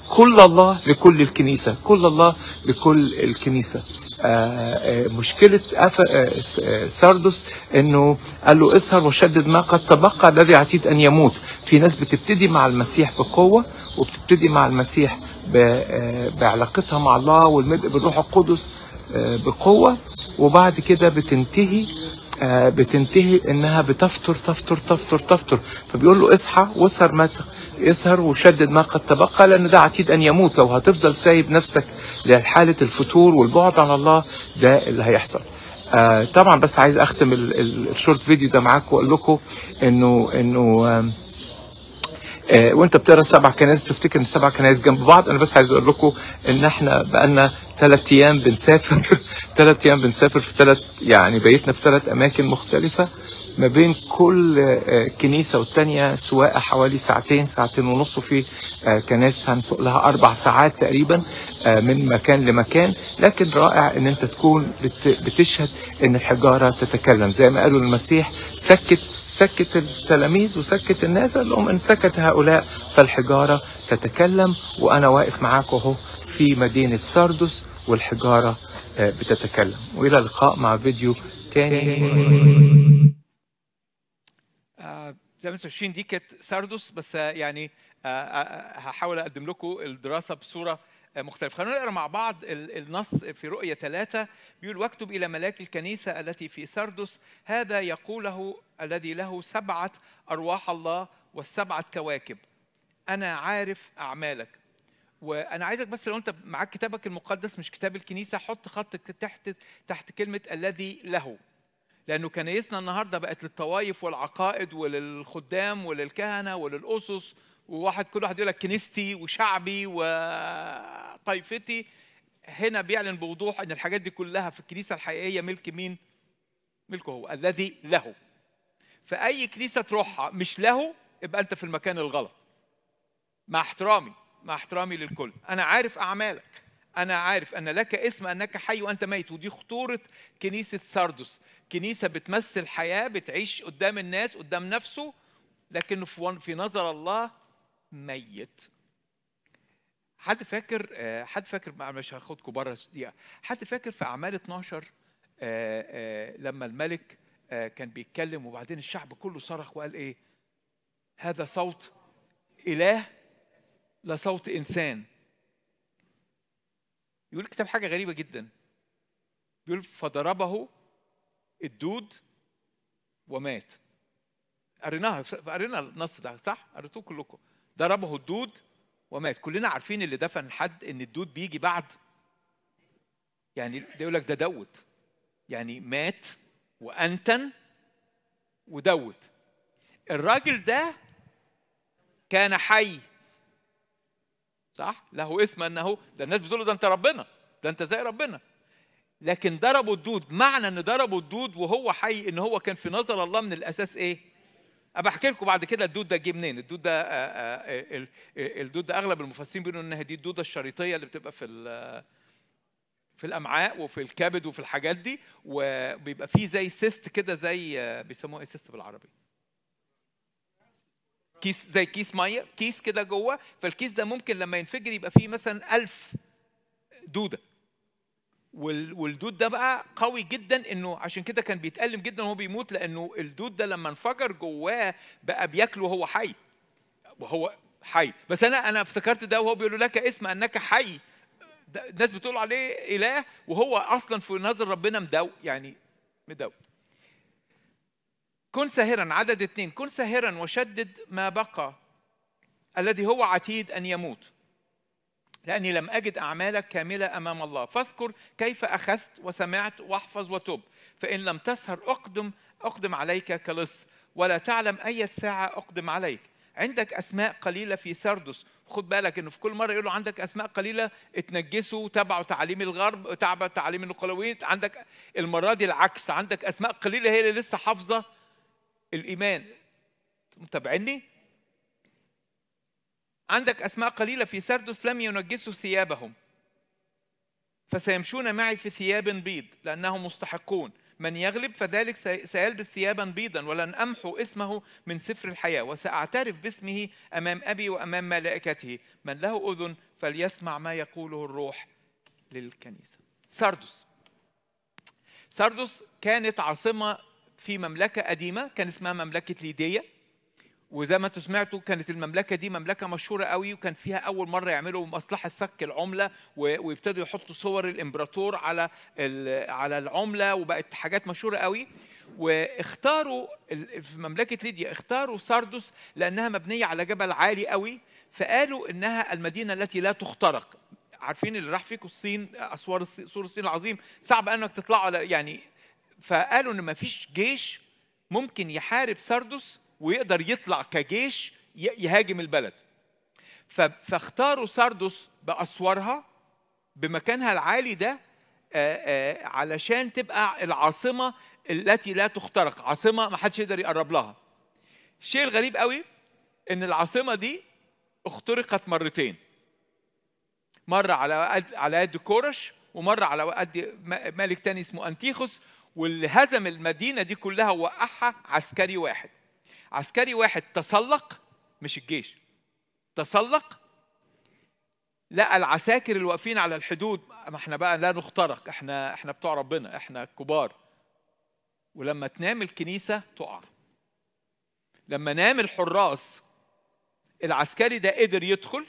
كل الله لكل الكنيسة كل الله لكل الكنيسة. آه، آه، مشكلة آه، س- ساردس إنه قال له اسهر وشدد ما قد تبقى الذي عتيد أن يموت. في ناس بتبتدي مع المسيح بقوة وبتبتدي مع المسيح بعلاقتها مع الله والملء بالروح القدس بقوة وبعد كده بتنتهي بتنتهي إنها بتفتر تفتر تفتر تفتر فبيقول له اصحى واسهر ما اسهر وشدد ما قد تبقى. لأن ده عتيد أن يموت. لو هتفضل سايب نفسك لحالة الفتور والبعد عن الله ده اللي هيحصل. آه طبعا بس عايز أختم ال- ال- الشورت فيديو ده معاكم وأقول لكم إنه إنه آه، وانت بتقرا السبع كنائس بتفتكر إن السبع كنائس جنب بعض. أنا بس عايز أقول لكم إن إحنا بقالنا ثلاث أيام بنسافر ثلاث أيام بنسافر في ثلاث يعني بيتنا في ثلاث أماكن مختلفة. ما بين كل آه، كنيسة والتانية سواقة حوالي ساعتين ساعتين ونص وفي آه، كنائس هنسوق لها أربع ساعات تقريبا آه، من مكان لمكان. لكن رائع إن أنت تكون بت- بتشهد إن الحجارة تتكلم. زي ما قالوا المسيح سكت سكت التلاميذ وسكت الناس قال لهم إن سكت هؤلاء فالحجارة تتكلم وأنا واقف معاكم أهو في مدينة ساردس والحجارة بتتكلم. وإلى اللقاء مع فيديو تاني. آه، زي ما أنتم شايفين دي كانت ساردس بس آه، يعني آه، آه، هحاول أقدم لكم الدراسة بصورة آه، مختلفة. خلونا نقرأ مع بعض ال- النص في رؤية ثلاثة. بيقول واكتب إلى ملاك الكنيسة التي في ساردس هذا يقوله الذي له سبعة أرواح الله والسبعة كواكب. أنا عارف أعمالك. وأنا عايزك بس لو أنت معاك كتابك المقدس مش كتاب الكنيسة حط خط تحت تحت كلمة الذي له. لأنه كنايسنا النهارده بقت للطوائف والعقائد وللخدام وللكهنة وللأسس وواحد كل واحد يقول لك كنيستي وشعبي وطائفتي هنا بيعلن بوضوح إن الحاجات دي كلها في الكنيسة الحقيقية ملك مين؟ ملكه هو الذي له. فأي كنيسة تروحها مش له يبقى أنت في المكان الغلط. مع احترامي مع احترامي للكل. أنا عارف أعمالك. أنا عارف أن لك اسم أنك حي وأنت ميت ودي خطورة كنيسة ساردس كنيسة بتمثل حياة بتعيش قدام الناس قدام نفسه لكنه في نظر الله ميت. حد فاكر آه، حد فاكر مش هاخدكم بره دقيقة. حد فاكر في أعمال 12 آه، آه، لما الملك كان بيتكلم وبعدين الشعب كله صرخ وقال إيه؟ هذا صوت إله لا صوت إنسان. يقول الكتاب حاجة غريبة جدا. بيقول فضربه الدود ومات. قريناها قرينا النص ده صح؟ قريتوه كلكم. ضربه الدود ومات. كلنا عارفين اللي دفن حد إن الدود بيجي بعد. يعني ده يقول لك ده داود يعني مات وأنتن وداود الراجل ده كان حي. صح؟ له اسم أنه ده الناس بتقول له ده أنت ربنا ده أنت زي ربنا. لكن ضربه الدود معنى إن ضربه الدود وهو حي إن هو كان في نظر الله من الأساس إيه؟ أبقى أحكي لكم بعد كده الدود ده جه منين؟ الدود ده آه، آه، ال- الدود ده أغلب المفسرين بيقولوا انها دي الدودة الشريطية اللي بتبقى في في الأمعاء وفي الكبد وفي الحاجات دي وبيبقى فيه زي cyst كده زي آه، بيسموه إيه cyst بالعربي؟ كيس زي كيس مية كيس كده جوه فالكيس ده ممكن لما ينفجر يبقى فيه مثلا ألف دودة. وال- والدود ده بقى قوي جدا إنه عشان كده كان بيتألم جدا وهو بيموت لأنه الدود ده لما انفجر جواه بقى بياكله وهو حي. وهو حي. بس أنا أنا افتكرت ده وهو بيقول لك اسم أنك حي. الناس بتقول عليه إله وهو أصلا في نظر ربنا مدو يعني مدو كن ساهرا عدد اثنين كن ساهرا وشدد ما بقى الذي هو عتيد أن يموت. لأني لم أجد اعمالك كاملة أمام الله. فاذكر كيف أخذت وسمعت وأحفظ وتب فإن لم تسهر أقدم أقدم عليك كلص. ولا تعلم أي ساعة أقدم عليك. عندك أسماء قليلة في سردس خد بالك إنه في كل مرة يقول له عندك أسماء قليلة اتنجسوا تبعوا تعاليم الغرب تبعوا تعاليم النقلويين عندك المرة دي العكس. عندك أسماء قليلة هي اللي لسه حافظة. الإيمان. متابعني؟ عندك أسماء قليلة في سردس لم ينجسوا ثيابهم فسيمشون معي في ثياب بيض لأنهم مستحقون. من يغلب فذلك سي- سيلبس ثيابا بيضا ولن أمحو اسمه من سفر الحياة وسأعترف باسمه أمام أبي وأمام ملائكته. من له أذن فليسمع ما يقوله الروح للكنيسة. سردس سردس كانت عاصمة في مملكة قديمة كان اسمها مملكة ليديا وزي ما أنتم سمعتوا كانت المملكة دي مملكة مشهورة قوي وكان فيها أول مرة يعملوا مصلحة سك العملة ويبتدوا يحطوا صور الإمبراطور على على العملة وبقت حاجات مشهورة قوي. واختاروا في مملكة ليديا اختاروا ساردس لأنها مبنية على جبل عالي قوي. فقالوا إنها المدينة التي لا تخترق. عارفين اللي راح فيكم الصين أسوار الصين سور الصين العظيم صعب أنك تطلعوا يعني فقالوا إن ما فيش جيش ممكن يحارب سردس ويقدر يطلع كجيش يهاجم البلد. فاختاروا سردس بأسوارها بمكانها العالي ده علشان تبقى العاصمة التي لا تخترق عاصمة ما حدش يقدر يقرب لها. الشيء الغريب قوي إن العاصمة دي اخترقت مرتين. مرة على قد على يد كورش ومرة على قد ملك تاني اسمه أنتيخوس واللي هزم المدينة دي كلها ووقعها عسكري واحد. عسكري واحد تسلق مش الجيش. تسلق لقى العساكر اللي واقفين على الحدود ما إحنا بقى لا نخترق إحنا إحنا بتوع ربنا إحنا كبار. ولما تنام الكنيسة تقع. لما نام الحراس العسكري ده قدر يدخل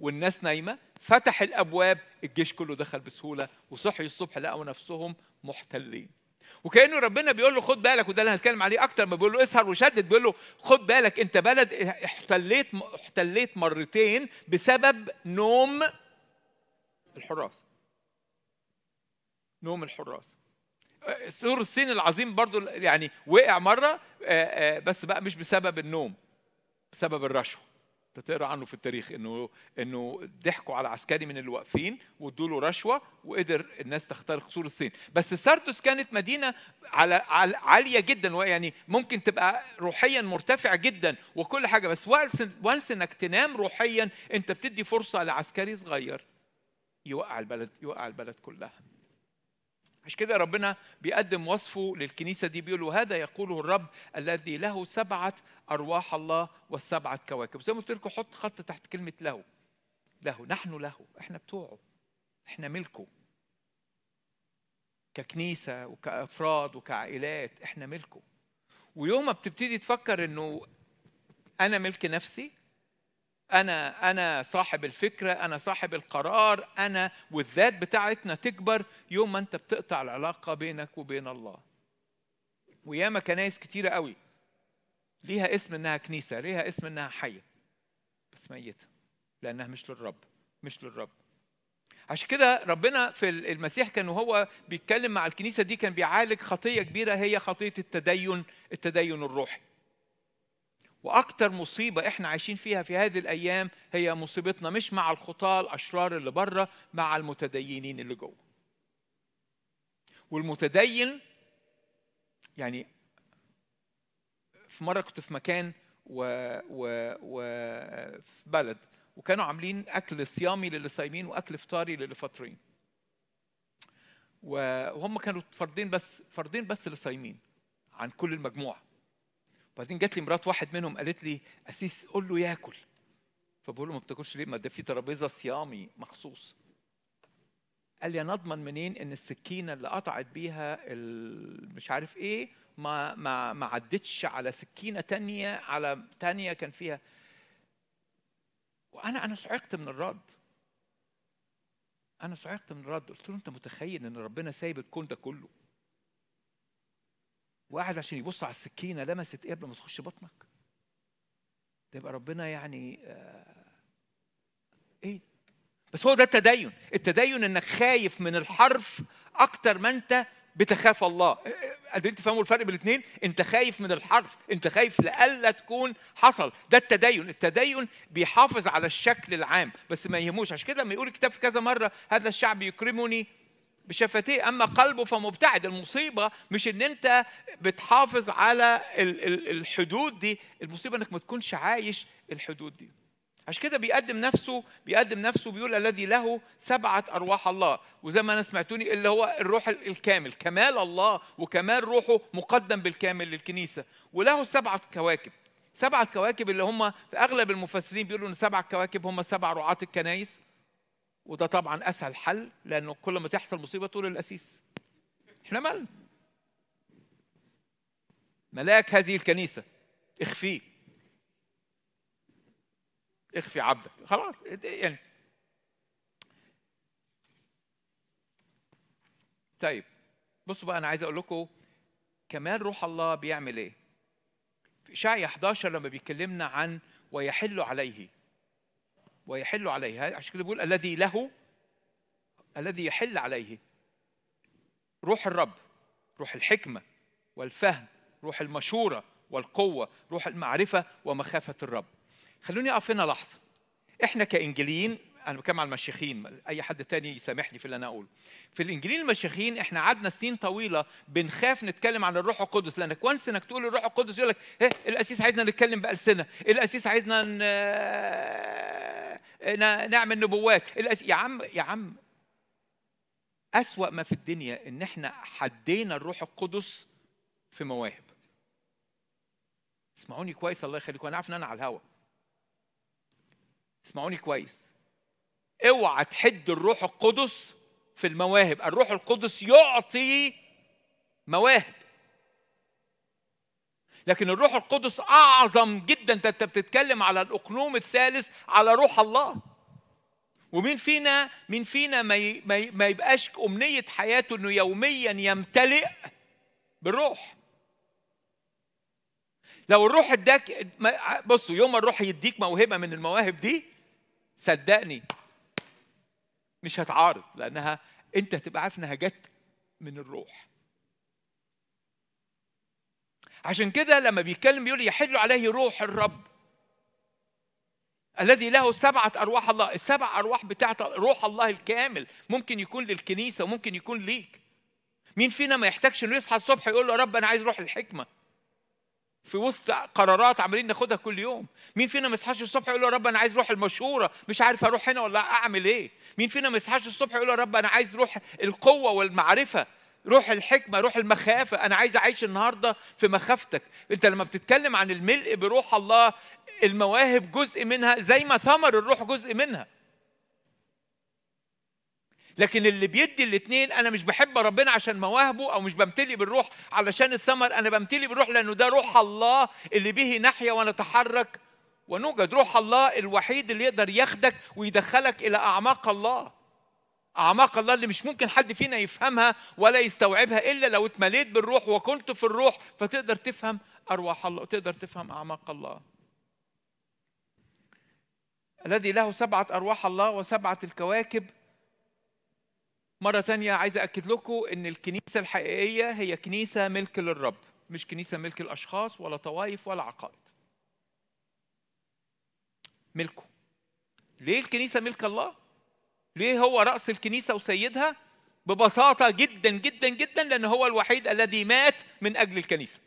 والناس نايمة فتح الأبواب الجيش كله دخل بسهولة وصحي الصبح لقوا نفسهم محتلين. وكأنه ربنا بيقول له خد بالك وده اللي هنتكلم عليه أكتر ما بيقول له اسهر وشدد بيقول له خد بالك أنت بلد احتليت احتليت مرتين بسبب نوم الحراس. نوم الحراس. سور الصين العظيم برضو يعني وقع مرة بس بقى مش بسبب النوم بسبب الرشوة. تقرأ عنه في التاريخ إنه إنه ضحكوا على عسكري من اللي واقفين وادوا له رشوة وقدر الناس تخترق سور الصين. بس ساردس كانت مدينة على, على عالية جدا يعني ممكن تبقى روحيا مرتفعة جدا وكل حاجة بس once إنك تنام روحيا أنت بتدي فرصة لعسكري صغير يوقع البلد يوقع البلد كلها. عشان كده ربنا؟ بيقدم وصفه للكنيسة دي بيقول له هذا يقوله الرب الذي له سبعة أرواح الله والسبعة كواكب. زي ما قلت لكم حط خط تحت كلمة له. له نحن له. إحنا بتوعه. إحنا ملكه. ككنيسة وكأفراد وكعائلات إحنا ملكه. ويوم ما بتبتدي تفكر إنه أنا ملك نفسي أنا أنا صاحب الفكرة أنا صاحب القرار أنا والذات بتاعتنا تكبر يوم ما أنت بتقطع العلاقة بينك وبين الله. وياما كنايس كتيرة قوي. ليها اسم إنها كنيسة ليها اسم إنها حية. بس ميتة لأنها مش للرب مش للرب. عشان كده ربنا في المسيح كان وهو بيتكلم مع الكنيسة دي كان بيعالج خطية كبيرة هي خطية التدين التدين الروحي. وأكتر مصيبة إحنا عايشين فيها في هذه الأيام هي مصيبتنا مش مع الخطاة الأشرار اللي بره مع المتدينين اللي جوه. والمتدين يعني في مرة كنت في مكان و, و, و في بلد وكانوا عاملين أكل صيامي للي صايمين وأكل فطاري للي فاطرين وهم كانوا فردين بس فردين بس اللي صايمين عن كل المجموعة. وبعدين جات لي مرات واحد منهم قالت لي أسيس قول له ياكل. فبقول له ما بتاكلش ليه؟ ما ده في ترابيزة صيامي مخصوص. قال لي أنا أضمن منين إن السكينة اللي قطعت بيها مش عارف إيه ما ما ما عدتش على سكينة تانية على تانية كان فيها. وأنا أنا صعقت من الرد. أنا صعقت من الرد. قلت له أنت متخيل إن ربنا سايب الكون ده كله؟ وقاعد عشان يبص على السكينة لمست إيه قبل ما تخش بطنك. ده يبقى ربنا يعني آه إيه؟ بس هو ده التدين. التدين إنك خايف من الحرف أكتر ما أنت بتخاف الله. قادرين تفهموا الفرق بين الاثنين أنت خايف من الحرف أنت خايف لألا تكون حصل. ده التدين. التدين بيحافظ على الشكل العام. بس ما يهموش. عشان كده لما يقول الكتاب في كذا مرة هذا الشعب يكرمني بشفتيه أما قلبه فمبتعد. المصيبة مش إن أنت بتحافظ على ال- ال- الحدود دي المصيبة إنك ما تكونش عايش الحدود دي. عشان كده بيقدم نفسه بيقدم نفسه بيقول الذي له سبعة أرواح الله. وزي ما أنا سمعتوني اللي هو الروح الكامل كمال الله وكمال روحه مقدم بالكامل للكنيسة. وله سبعة كواكب. سبعة كواكب اللي هم في أغلب المفسرين بيقولوا إن سبع كواكب هم سبع رعاة الكنايس وده طبعا أسهل حل لأنه كل ما تحصل مصيبة تقول الأسيس إحنا مالنا؟ ملاك هذه الكنيسة. اخفيه. اخفي عبدك. خلاص. يعني. طيب. بصوا بقى أنا عايز أقول لكم كمان روح الله بيعمل إيه؟ في اشعيا 11 لما بيكلمنا عن ويحل عليه. ويحل عليه عشان كده بيقول الذي له الذي يحل عليه. روح الرب روح الحكمة والفهم روح المشورة والقوة روح المعرفة ومخافة الرب. خلوني اقف هنا لحظة. إحنا كانجليين أنا بتكلم على المشيخين أي حد تاني يسامحني في اللي أنا أقوله. في الانجيليين المشيخين إحنا قعدنا سنين طويلة بنخاف نتكلم عن الروح القدس لأنك وانس إنك تقول الروح القدس يقول لك إيه الاسيس عايزنا نتكلم بألسنة الاسيس عايزنا. ن... نعمل نبوات الأس... يا عم يا عم أسوأ ما في الدنيا إن إحنا حدينا الروح القدس في مواهب. اسمعوني كويس الله يخليكم أنا عارف إن أنا على الهوا. اسمعوني كويس. اوعى تحد الروح القدس في المواهب. الروح القدس يعطي مواهب. لكن الروح القدس أعظم جدا. انت بتتكلم على الأقنوم الثالث على روح الله. ومين فينا مين فينا ما ما يبقاش أمنية حياته إنه يوميا يمتلئ بالروح؟ لو الروح اداك بصوا يوم الروح يديك موهبة من المواهب دي صدقني مش هتعارض لأنها أنت هتبقى عارف إنها جت من الروح. عشان كده لما بيتكلم بيقول يحل عليه روح الرب الذي له سبعة أرواح الله السبع أرواح بتاعت روح الله الكامل ممكن يكون للكنيسة وممكن يكون ليك. مين فينا ما يحتاجش إنه يصحى الصبح يقول له يا رب أنا عايز روح الحكمة؟ في وسط قرارات عمالين ناخدها كل يوم. مين فينا ما يصحاش الصبح يقول يا رب أنا عايز روح المشورة؟ مش عارف أروح هنا ولا أعمل إيه. مين فينا ما يصحاش الصبح يقول يا رب أنا عايز روح القوة والمعرفة؟ روح الحكمة روح المخافة. أنا عايز أعيش النهارده في مخافتك. أنت لما بتتكلم عن الملء بروح الله المواهب جزء منها زي ما ثمر الروح جزء منها. لكن اللي بيدي الاثنين أنا مش بحب ربنا عشان مواهبه أو مش بمتلي بالروح علشان الثمر أنا بمتلي بالروح لأنه ده روح الله اللي به نحيا ونتحرك. ونوجد روح الله الوحيد اللي يقدر ياخدك ويدخلك إلى أعماق الله. أعماق الله اللي مش ممكن حد فينا يفهمها ولا يستوعبها إلا لو اتمليت بالروح وكنت في الروح فتقدر تفهم أرواح الله وتقدر تفهم أعماق الله. الذي له سبعة أرواح الله وسبعة الكواكب مرة تانية عايز أكد لكم إن الكنيسة الحقيقية هي كنيسة ملك للرب مش كنيسة ملك الأشخاص ولا طوائف ولا عقائد ملكه ليه الكنيسة ملك الله؟ ليه هو رأس الكنيسة وسيدها؟ ببساطة جدا جدا جدا لأن هو الوحيد الذي مات من أجل الكنيسة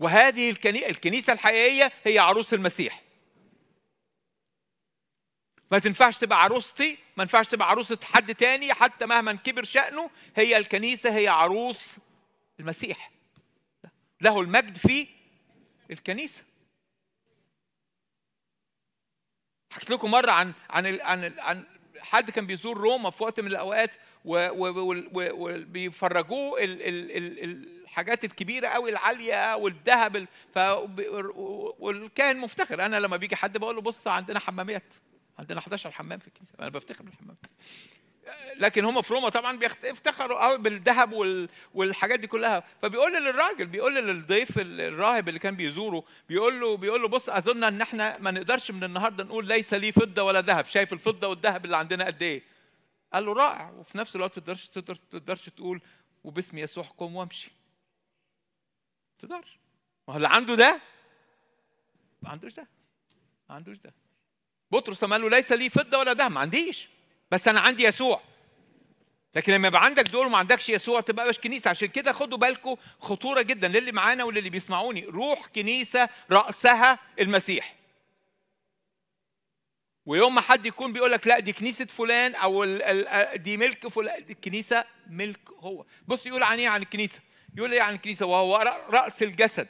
وهذه الكني... الكنيسة الحقيقية هي عروس المسيح ما تنفعش تبقى عروستي ما ينفعش تبقى عروسة حد تاني حتى مهما كبر شأنه هي الكنيسة هي عروس المسيح. له المجد في الكنيسة. حكيت لكم مرة عن عن عن عن حد كان بيزور روما في وقت من الأوقات وبيفرجوه الحاجات الكبيرة قوي العالية والذهب والكاهن مفتخر. أنا لما بيجي حد بقول له بص عندنا حمامات. عندنا 11 حمام في الكنيسة. أنا بفتخر بالحمام. لكن هم في روما طبعا بيفتخروا قوي بالذهب وال... والحاجات دي كلها. فبيقول للراجل بيقول للضيف ال- الراهب اللي كان بيزوره بيقول له بيقول له بص أظن إن إحنا ما نقدرش من النهارده نقول ليس لي فضة ولا ذهب. شايف الفضة والذهب اللي عندنا قد إيه؟ قال له رائع. وفي نفس الوقت تقدرش تقدر تقدرش تقول وباسم يسوع قم وامشي. تقدرش. ما هو اللي عنده ده ما عندوش ده ما عندوش ده. بطرس لما قال له ليس لي فضة ولا ذهب ما عنديش. بس أنا عندي يسوع. لكن لما يبقى عندك دول وما عندكش يسوع تبقى مش كنيسة. عشان كده خدوا بالكم خطورة جدا للي معانا وللي بيسمعوني. روح كنيسة رأسها المسيح. ويوم ما حد يكون بيقول لك لا دي كنيسة فلان أو دي ملك فلان دي الكنيسه ملك هو. بص يقول عن إيه؟ عن الكنيسة. يقول إيه عن الكنيسة؟ وهو رأس الجسد.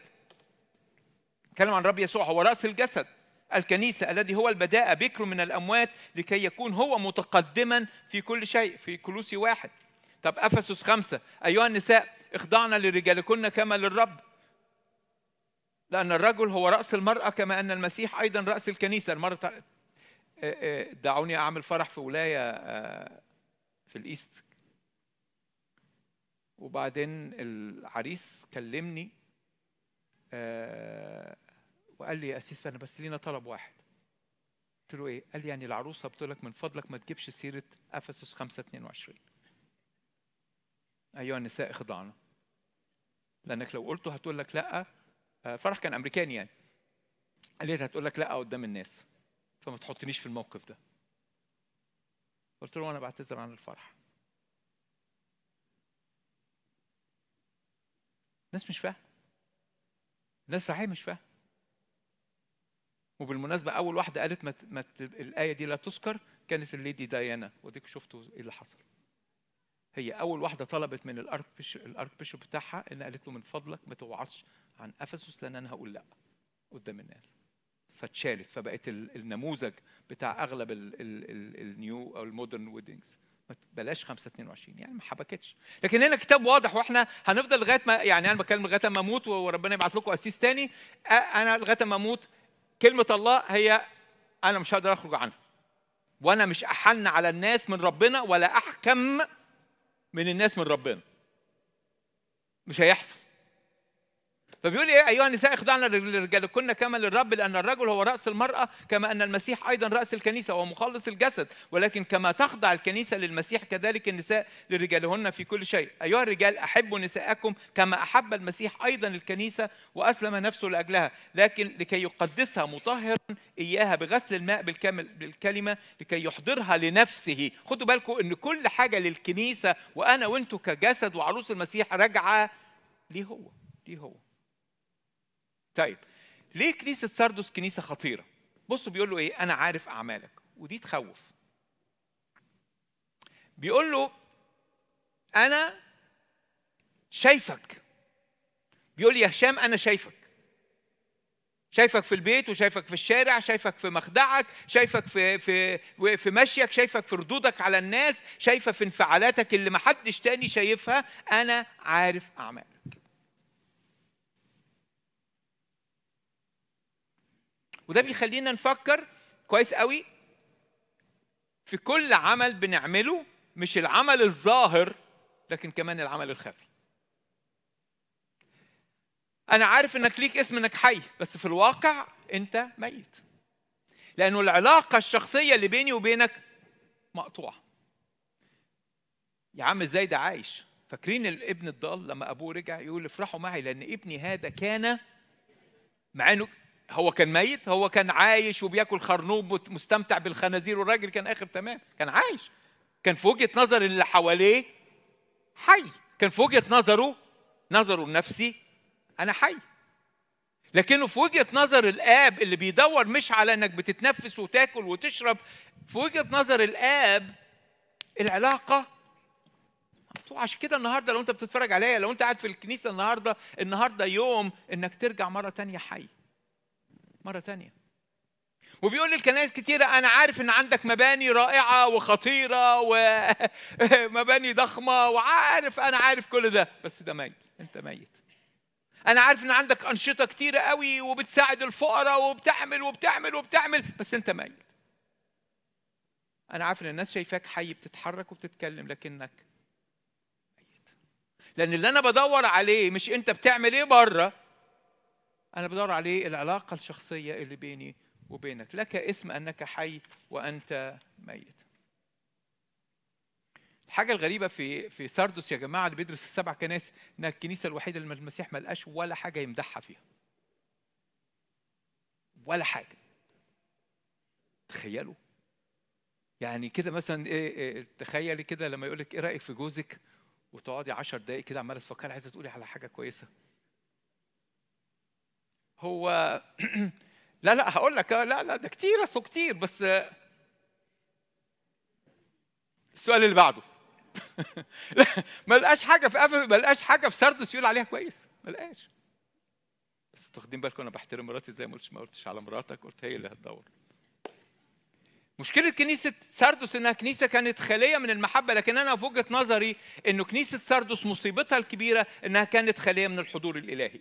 اتكلم عن رب يسوع. هو رأس الجسد. الكنيسة الذي هو البداءة بكر من الأموات لكي يكون هو متقدما في كل شيء في كلوسي واحد. طب أفسس خمسة. أيها النساء اخضعنا لرجالكن كما للرب. لأن الرجل هو رأس المرأة كما أن المسيح أيضا رأس الكنيسة. المرة آه، آه، دعوني أعمل فرح في ولاية آه، في الإيست. وبعدين العريس كلمني وقال لي يا أسيس أنا بس لينا طلب واحد. قلت له إيه؟ قال لي يعني العروسة بتقول لك من فضلك ما تجيبش سيرة أفسس 5 22 أيها النساء اخضعنا. لأنك لو قلته هتقول لك لأ. آه، فرح كان أمريكاني يعني. قال لي هتقول لك لأ قدام الناس. فما تحطنيش في الموقف ده. قلت له أنا بعتذر عن الفرح. الناس مش فاهمة. الناس صحيح مش فاهمة. وبالمناسبة أول واحدة قالت ما ت- ما ت- الآية دي لا تذكر كانت ال Lady ديانا. وديك شفتوا إيه اللي حصل. هي أول واحدة طلبت من ال archbishop ال archbishop بتاعها إن قالت له من فضلك ما توعظش عن أفسس لأن أنا هقول لأ قدام الناس. فاتشالت فبقت ال- النموذج بتاع أغلب ال- ال- ال- ال new أو ال modern weddings بلاش 5 22 يعني ما حبكتش. لكن هنا كتاب واضح وإحنا هنفضل لغاية ما يعني أنا بتكلم لغاية ما أموت وربنا يبعت لكم قسيس تاني. أنا لغاية ما أموت كلمة الله هي أنا مش هقدر أخرج عنها. وأنا مش أحن على الناس من ربنا ولا أحكم من الناس من ربنا. مش هيحصل. فبيقول إيه؟ أيها النساء اخضعنا لرجالكن كما للرب لأن الرجل هو رأس المرأة كما أن المسيح أيضا رأس الكنيسة وهو مخلص الجسد. ولكن كما تخضع الكنيسة للمسيح كذلك النساء لرجالهن في كل شيء. أيها الرجال أحبوا نساءكم كما أحب المسيح أيضا الكنيسة وأسلم نفسه لأجلها. لكن لكي يقدسها مطهرا إياها بغسل الماء بالكامل بالكلمة لكي يحضرها لنفسه. خدوا بالكم إن كل حاجة للكنيسة وأنا وأنتم كجسد وعروس المسيح راجعة ليه هو ليه هو طيب ليه كنيسة سردس كنيسة خطيرة؟ بصوا بيقول له إيه؟ أنا عارف أعمالك ودي تخوف. بيقول له أنا شايفك. بيقول لي يا هشام أنا شايفك. شايفك في البيت وشايفك في الشارع شايفك في مخدعك شايفك في في في مشيك شايفك في ردودك على الناس شايفة في انفعالاتك اللي محدش تاني شايفها أنا عارف أعمالك وده بيخلينا نفكر كويس قوي في كل عمل بنعمله مش العمل الظاهر لكن كمان العمل الخفي. أنا عارف إنك ليك اسم إنك حي بس في الواقع أنت ميت. لأنه العلاقة الشخصية اللي بيني وبينك مقطوعة. يا عم إزاي ده عايش؟ فاكرين الابن الضال لما أبوه رجع يقول افرحوا معي لأن ابني هذا كان مع إنه هو كان ميت هو كان عايش وبياكل خرنوب مستمتع بالخنازير والراجل كان آخر تمام كان عايش. كان في وجهة نظر اللي حواليه حي. كان في وجهة نظره نظره النفسي أنا حي. لكنه في وجهة نظر الآب اللي بيدور مش على إنك بتتنفس وتاكل وتشرب في وجهة نظر الآب العلاقة عشان كده النهارده لو أنت بتتفرج عليا لو أنت قاعد في الكنيسة النهارده النهارده يوم إنك ترجع مرة تانية حي. مرة تانية. وبيقول للكنائس كتيرة أنا عارف إن عندك مباني رائعة وخطيرة ومباني ضخمة وعارف أنا عارف كل ده بس ده ميت أنت ميت. أنا عارف إن عندك أنشطة كتيرة قوي وبتساعد الفقراء وبتعمل وبتعمل وبتعمل بس أنت ميت. أنا عارف إن الناس شايفاك حي بتتحرك وبتتكلم لكنك ميت. لأن اللي أنا بدور عليه مش أنت بتعمل إيه بره أنا بدور عليه العلاقة الشخصية اللي بيني وبينك. لك اسم أنك حي وأنت ميت. الحاجة الغريبة في في ساردوس يا جماعة اللي بيدرس السبع كنائس انها الكنيسة الوحيدة اللي المسيح ما لقاش ولا حاجة يمدحها فيها. ولا حاجة. تخيلوا. يعني كده مثلا إيه, إيه تخيلي كده لما يقول لك إيه رأيك في جوزك وتقعدي 10 دقائق كده عمالة تفكري عايزة تقولي على حاجة كويسة. هو لا لا هقول لك لا لا ده كتير اصله كتير بس السؤال اللي بعده. لا ما لقاش حاجة في أفل ما لقاش حاجة في سردس يقول عليها كويس ما لقاش بس تاخدين بالكم أنا بحترم مراتي زي ما قلتش ما قلتش على مراتك قلت هي اللي هتدور. مشكلة كنيسة سردس إنها كنيسة كانت خالية من المحبة لكن أنا في وجهة نظري إنه كنيسة سردس مصيبتها الكبيرة إنها كانت خالية من الحضور الإلهي.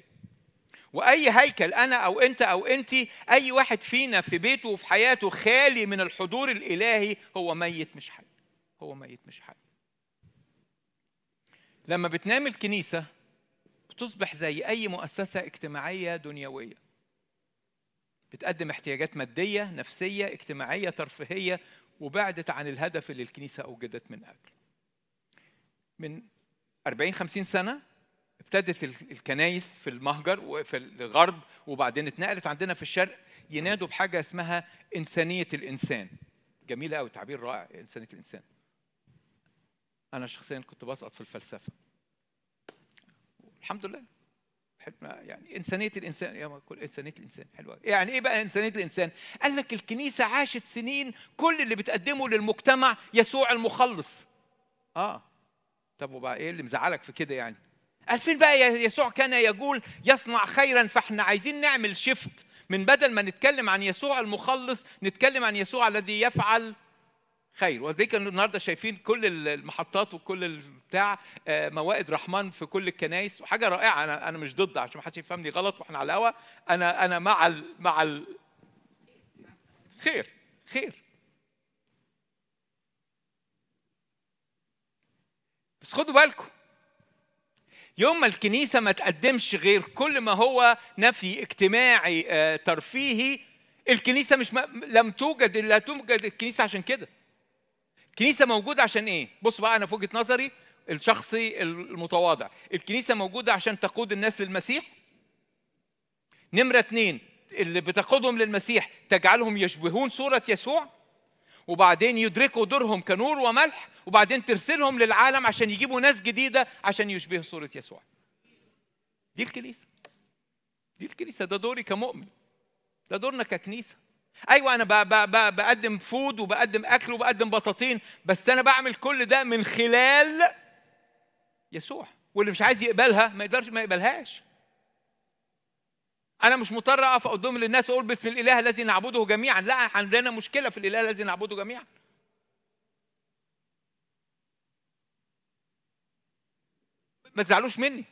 وأي هيكل أنا أو أنت أو انت أي واحد فينا في بيته وفي حياته خالي من الحضور الإلهي هو ميت مش حي. هو ميت مش حي. لما بتنام الكنيسة بتصبح زي أي مؤسسة اجتماعية دنيوية. بتقدم احتياجات مادية نفسية اجتماعية ترفيهية وبعدت عن الهدف اللي الكنيسة أوجدت من أجله. من 40 50 سنة ابتدت الكنايس في المهجر وفي الغرب وبعدين اتنقلت عندنا في الشرق ينادوا بحاجة اسمها إنسانية الإنسان. جميلة قوي تعبير رائع إنسانية الإنسان. أنا شخصيا كنت بسقط في الفلسفة. الحمد لله. يعني إنسانية الإنسان يا كل إنسانية الإنسان حلوة. يعني إيه بقى إنسانية الإنسان؟ قال لك الكنيسة عاشت سنين كل اللي بتقدمه للمجتمع يسوع المخلص. آه. طب وبقى إيه اللي مزعلك في كده يعني؟ قال فين بقى يسوع كان يقول يصنع خيرا فإحنا عايزين نعمل شيفت من بدل ما نتكلم عن يسوع المخلص نتكلم عن يسوع الذي يفعل خير. وديك النهارده شايفين كل المحطات وكل البتاع موائد رحمن في كل الكنايس وحاجة رائعة أنا أنا مش ضد عشان ما حدش يفهمني غلط وإحنا على الهوا. أنا أنا مع ال مع ال خير خير. بس خدوا بالكم يوم ما الكنيسة ما تقدمش غير كل ما هو نفي اجتماعي آه، ترفيهي الكنيسة مش م... لم توجد لا توجد الكنيسة عشان كده. الكنيسة موجودة عشان إيه؟ بص بقى أنا في وجهة نظري الشخصي المتواضع. الكنيسة موجودة عشان تقود الناس للمسيح. نمرة اتنين اللي بتقودهم للمسيح تجعلهم يشبهون صورة يسوع. وبعدين يدركوا دورهم كنور وملح وبعدين ترسلهم للعالم عشان يجيبوا ناس جديدة عشان يشبهوا صورة يسوع. دي الكنيسة. دي الكنيسة. ده دوري كمؤمن. ده دورنا ككنيسة. أيوه أنا ب- ب- ب- بقدم فود وبقدم أكل وبقدم بطاطين بس أنا بعمل كل ده من خلال يسوع واللي مش عايز يقبلها ما يقدرش ما يقبلهاش. أنا مش مضطر اقف قدام للناس أقول باسم الاله الذي نعبده جميعا. لا عندنا مشكلة في الاله الذي نعبده جميعا. ما تزعلوش مني.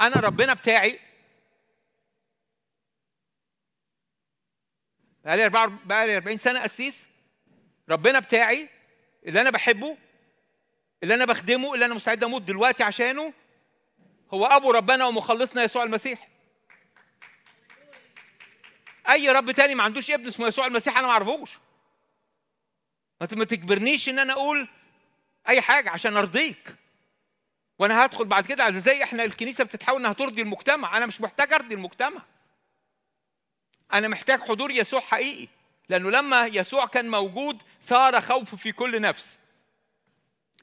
انا ربنا بتاعي. بقالي 4 بقالي 40 سنة قسيس ربنا بتاعي اللي أنا بحبه اللي أنا بخدمه اللي أنا مستعد أموت دلوقتي عشانه هو أبو ربنا ومخلصنا يسوع المسيح. أي رب تاني ما عندوش ابن اسمه يسوع المسيح أنا ما أعرفوش. ما تجبرنيش إن أنا أقول أي حاجة عشان أرضيك. وأنا هدخل بعد كده إزاي إحنا الكنيسة بتتحاول إنها ترضي المجتمع. أنا مش محتاج أرضي المجتمع. أنا محتاج حضور يسوع حقيقي. لأنه لما يسوع كان موجود صار خوف في كل نفس.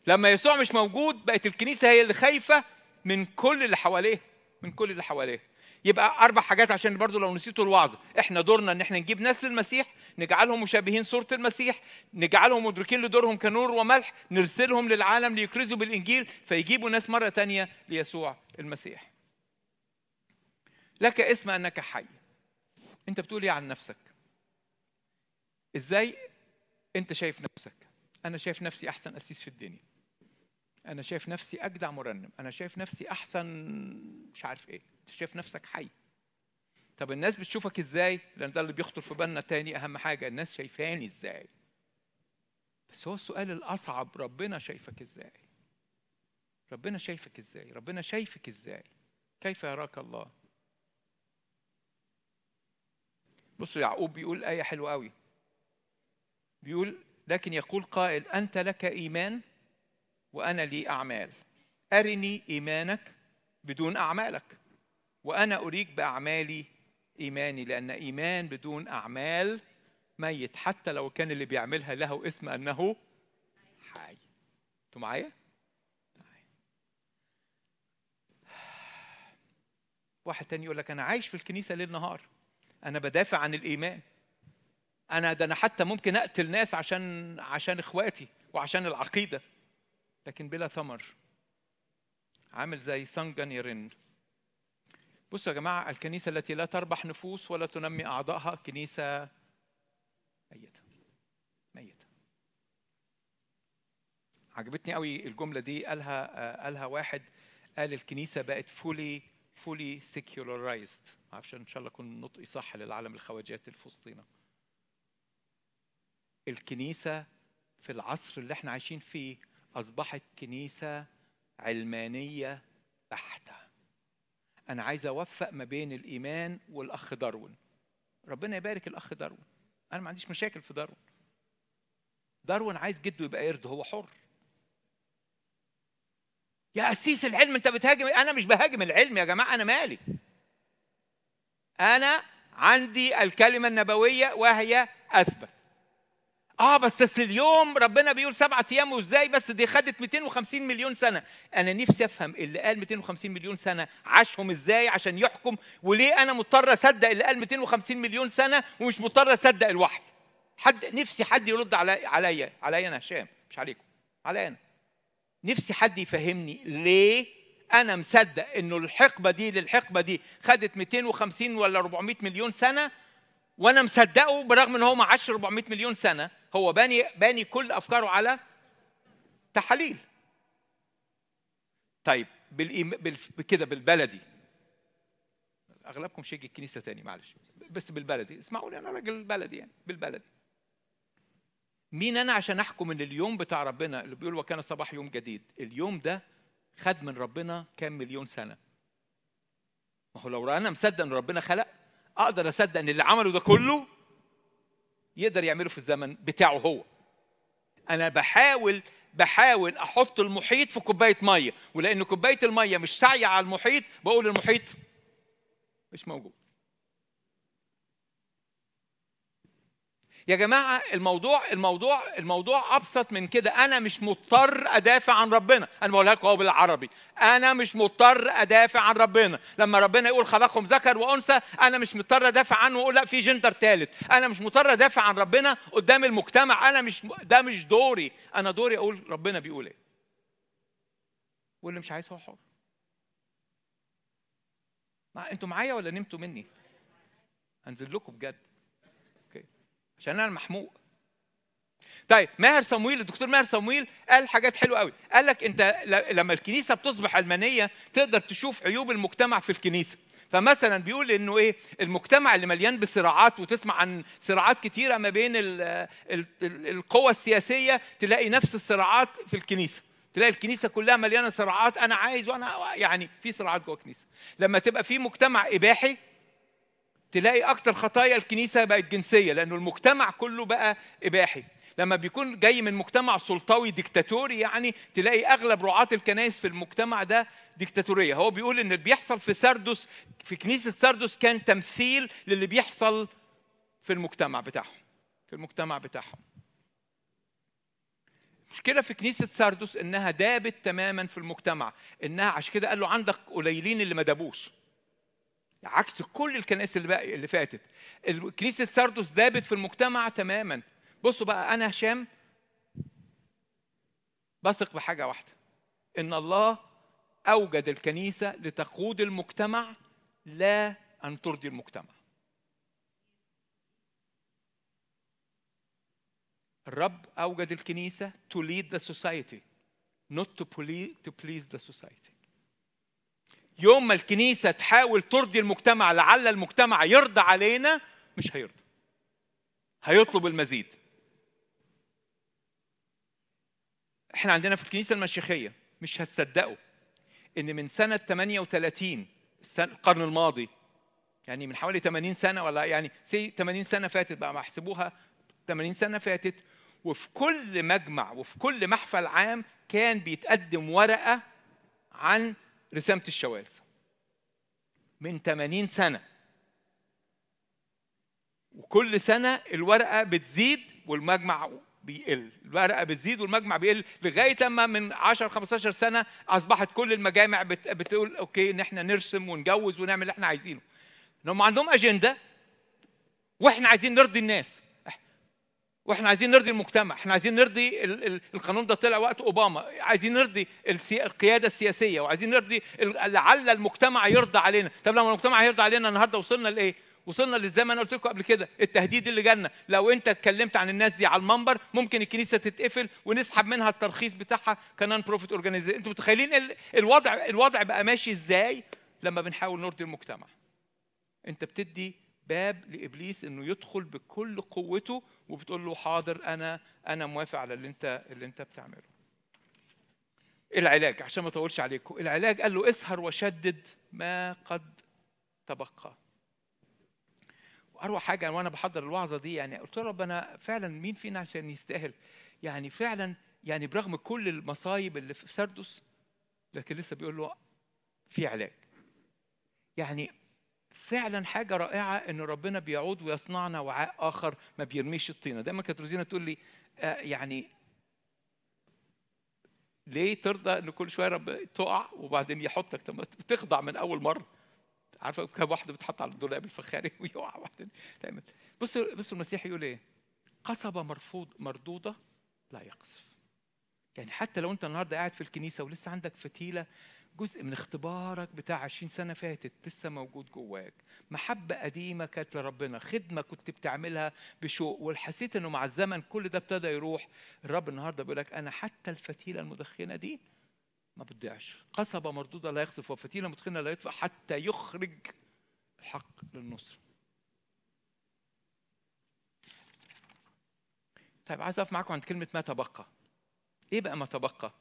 لما يسوع مش موجود بقت الكنيسة هي اللي خايفة من كل اللي حواليه من كل اللي حواليه. يبقى أربع حاجات عشان برضو لو نسيتوا الوعظ. إحنا دورنا إن إحنا نجيب ناس للمسيح نجعلهم مشابهين صورة المسيح نجعلهم مدركين لدورهم كنور وملح نرسلهم للعالم ليكرزوا بالإنجيل فيجيبوا ناس مرة تانية ليسوع المسيح. لك اسم أنك حي. أنت بتقول إيه عن نفسك؟ إزاي أنت شايف نفسك؟ أنا شايف نفسي أحسن قسيس في الدنيا. أنا شايف نفسي أجدع مرنم أنا شايف نفسي أحسن مش عارف إيه أنت شايف نفسك حي. طب الناس بتشوفك إزاي؟ لأن ده اللي بيخطر في بالنا تاني أهم حاجة الناس شايفاني إزاي؟ بس هو السؤال الأصعب ربنا شايفك إزاي؟ ربنا شايفك إزاي؟ ربنا شايفك إزاي؟ كيف يراك الله؟ بصوا يعقوب بيقول آية حلوة قوي بيقول لكن يقول قائل أنت لك إيمان؟ وأنا لي أعمال. أرني إيمانك بدون أعمالك. وأنا أريك بأعمالي إيماني لأن إيمان بدون أعمال ميت. حتى لو كان اللي بيعملها له اسم أنه حي. أنتوا معايا؟ واحد تاني يقول لك أنا عايش في الكنيسة ليل نهار. أنا بدافع عن الإيمان. أنا ده أنا حتى ممكن أقتل ناس عشان عشان إخواتي وعشان العقيدة. لكن بلا ثمر. عامل زي سنجن يرن بصوا يا جماعة الكنيسة التي لا تربح نفوس ولا تنمي أعضائها كنيسة ميتة. ميتة. عجبتني قوي الجملة دي. قالها قالها واحد قال الكنيسة بقت fully fully secularized معرفش إن شاء الله أكون نطقي صح للعالم الخواجات وسطينا الكنيسة في العصر اللي إحنا عايشين فيه أصبحت كنيسة علمانية بحتة. أنا عايز أوفق ما بين الإيمان والأخ داروين. ربنا يبارك الأخ داروين. أنا ما عنديش مشاكل في داروين. داروين عايز جده يبقى قرد هو حر. يا أسيس العلم أنت بتهاجم أنا مش بهاجم العلم يا جماعة أنا مالي. أنا عندي الكلمة النبوية وهي أثبت. آه بس أصل اليوم ربنا بيقول سبعة أيام وإزاي بس؟ دي خدت 250 مليون سنة. أنا نفسي أفهم اللي قال 250 مليون سنة عاشهم إزاي عشان يحكم وليه أنا مضطر أصدق اللي قال 250 مليون سنة ومش مضطر أصدق الوحي؟ حد نفسي حد يرد علي عليا عليا أنا هشام مش عليكم عليا أنا. نفسي حد يفهمني ليه أنا مصدق إنه الحقبة دي للحقبة دي خدت 250 ولا 400 مليون سنة وأنا مصدقه برغم إن هو ما عاش 400 مليون سنة؟ هو باني باني كل أفكاره على تحاليل. طيب بالإيم... بال... بكده بالبلدي. أغلبكم مش هيجي الكنيسة تاني معلش. بس بالبلدي. اسمعوا لي أنا راجل بلدي يعني بالبلدي. مين أنا عشان أحكم إن اليوم بتاع ربنا اللي بيقول وكان صباح يوم جديد اليوم ده خد من ربنا كام مليون سنة؟ ما هو لو أنا مصدق إن ربنا خلق أقدر أصدق إن اللي عمله ده كله يقدر يعمله في الزمن بتاعه هو. أنا بحاول بحاول أحط المحيط في كوباية مية ولأن كوباية المية مش ساعيه على المحيط بقول المحيط مش موجود. يا جماعة الموضوع الموضوع الموضوع أبسط من كده. أنا مش مضطر أدافع عن ربنا. أنا بقولها لكم أهو بالعربي. أنا مش مضطر أدافع عن ربنا. لما ربنا يقول خلقهم ذكر وأنثى أنا مش مضطر أدافع عنه وأقول لا في جندر ثالث أنا مش مضطر أدافع عن ربنا قدام المجتمع. أنا مش ده مش دوري. أنا دوري أقول ربنا بيقول إيه. واللي مش عايز هو حر. ما أنتوا معايا ولا نمتوا مني؟ هنزل لكم بجد. عشان أنا محموق طيب ماهر صمويل الدكتور ماهر صمويل قال حاجات حلوة قوي قال لك أنت لما الكنيسة بتصبح علمانيه تقدر تشوف عيوب المجتمع في الكنيسة. فمثلا بيقول إنه إيه المجتمع اللي مليان بصراعات وتسمع عن صراعات كتيرة ما بين ال ال القوى السياسية تلاقي نفس الصراعات في الكنيسة. تلاقي الكنيسة كلها مليانة صراعات أنا عايز وأنا يعني في صراعات جوه الكنيسة. لما تبقى في مجتمع إباحي تلاقي أكتر خطايا الكنيسة بقت جنسية لأنه المجتمع كله بقى إباحي. لما بيكون جاي من مجتمع سلطوي ديكتاتوري يعني تلاقي أغلب رعاة الكنائس في المجتمع ده ديكتاتورية. هو بيقول إن اللي بيحصل في سردس في كنيسة سردس كان تمثيل للي بيحصل في المجتمع بتاعهم في المجتمع بتاعهم. المشكلة في كنيسة سردس إنها دابت تماما في المجتمع إنها عشان كده قال له عندك قليلين اللي ما دابوش. عكس كل الكنائس اللي بقى اللي فاتت. كنيسه ساردوس دابت في المجتمع تماما. بصوا بقى أنا هشام بثق بحاجة واحدة. إن الله أوجد الكنيسة لتقود المجتمع لا أن ترضي المجتمع. الرب أوجد الكنيسة to lead the society not to please the society. يوم ما الكنيسة تحاول ترضي المجتمع لعل المجتمع يرضى علينا مش هيرضى. هيطلب المزيد. إحنا عندنا في الكنيسة المشيخية مش هتصدقوا إن من سنة 38 السنة القرن الماضي يعني من حوالي 80 سنة ولا يعني سي 80 سنة فاتت بقى ما احسبوها 80 سنة فاتت وفي كل مجمع وفي كل محفل عام كان بيتقدم ورقة عن رسامه الشواذ. من 80 سنة. وكل سنة الورقة بتزيد والمجمع بيقل. الورقة بتزيد والمجمع بيقل لغاية اما من 10 15 سنة أصبحت كل المجامع بت- بتقول أوكي إن إحنا نرسم ونجوز ونعمل اللي إحنا عايزينه. ان هم عندهم أجندة وإحنا عايزين نرضي الناس. وإحنا عايزين نرضي المجتمع إحنا عايزين نرضي ال- ال- القانون ده طلع وقت أوباما عايزين نرضي القيادة السياسية وعايزين نرضي لعل المجتمع يرضى علينا. طب لما المجتمع يرضى علينا النهارده وصلنا لإيه؟ وصلنا ما أنا قلت لكم قبل كده التهديد اللي جالنا. لو أنت اتكلمت عن الناس دي على المنبر ممكن الكنيسة تتقفل ونسحب منها الترخيص بتاعها ك non-profit organization أنتوا متخيلين ال- الوضع الوضع بقى ماشي إزاي لما بنحاول نرضي المجتمع؟ أنت بتدي باب لإبليس إنه يدخل بكل قوته وبتقول له حاضر أنا أنا موافق على اللي أنت اللي أنت بتعمله. العلاج عشان ما أطولش عليكم العلاج قال له اسهر وشدد ما قد تبقى. وأروع حاجة وأنا بحضر الوعظة دي يعني قلت رب أنا فعلا مين فينا عشان يستاهل؟ يعني فعلا يعني برغم كل المصايب اللي في سردس لكن لسه بيقول له في علاج. يعني فعلا حاجة رائعة إن ربنا بيعود ويصنعنا وعاء آخر ما بيرميش الطينة دايما كانت روزينا تقول لي آه يعني ليه ترضى إن كل شوية رب تقع وبعدين يحطك؟ طب تخضع من أول مرة. عارفة كم واحدة بتحط على الدولاب الفخاري ويقع وبعدين تعمل. بصوا بصوا المسيح يقول إيه؟ قصبة مرفوض مردودة لا يقصف. يعني حتى لو أنت النهاردة قاعد في الكنيسة ولسه عندك فتيلة جزء من اختبارك بتاع 20 سنة فاتت لسه موجود جواك. محبة قديمة كانت لربنا خدمة كنت بتعملها بشوق وحسيت إنه مع الزمن كل ده ابتدى يروح. الرب النهارده بيقول لك أنا حتى الفتيلة المدخنة دي ما بتضيعش. قصبة مردودة لا يخسف وفتيلة مدخنة لا يطفأ حتى يخرج الحق للنصر. طيب عايز أقف معاكم عند كلمة ما تبقى. إيه بقى ما تبقى؟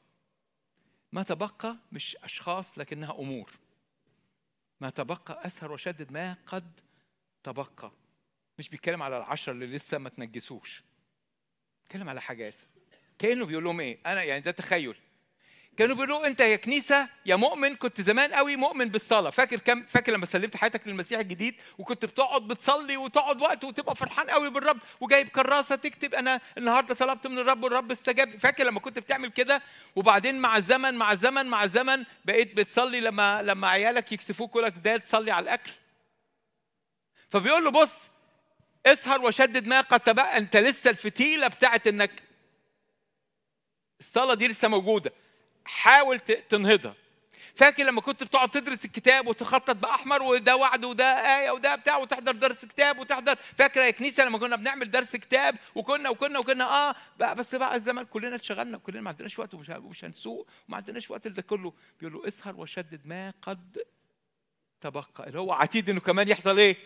ما تبقى مش أشخاص لكنها أمور. ما تبقى أسهر وشدد ما قد تبقى. مش بيتكلم على العشرة اللي لسه ما تنجسوش. بيتكلم على حاجات. كأنه بيقول لهم إيه؟ أنا يعني ده تخيل. كانوا بيقولوا أنت يا كنيسة يا مؤمن كنت زمان قوي مؤمن بالصلاة. فاكر كم فاكر لما سلمت حياتك للمسيح الجديد؟ وكنت بتقعد بتصلي وتقعد وقت وتبقى فرحان قوي بالرب وجايب كراسة تكتب أنا النهارده طلبت من الرب والرب استجاب. فاكر لما كنت بتعمل كده؟ وبعدين مع الزمن مع الزمن مع الزمن بقيت بتصلي لما لما عيالك يكسفوك يقول لك ده تصلي على الأكل. فبيقول له بص اسهر وشدد ما قد تبقى أنت لسه الفتيلة بتاعت إنك الصلاة دي لسه موجودة. حاول تنهضها. فاكر لما كنت بتقعد تدرس الكتاب وتخطط بأحمر وده وعد وده آية وده بتاع وتحضر درس كتاب وتحضر؟ فاكره يا كنيسة لما كنا بنعمل درس كتاب وكنا وكنا وكنا؟ آه بقى بس بقى الزمن كلنا اتشغلنا وكلنا ما عندناش وقت ومش هنسوق وما عندناش وقت لده كله. بيقول له اسهر وشدد ما قد تبقى. اللي هو عتيد إنه كمان يحصل إيه؟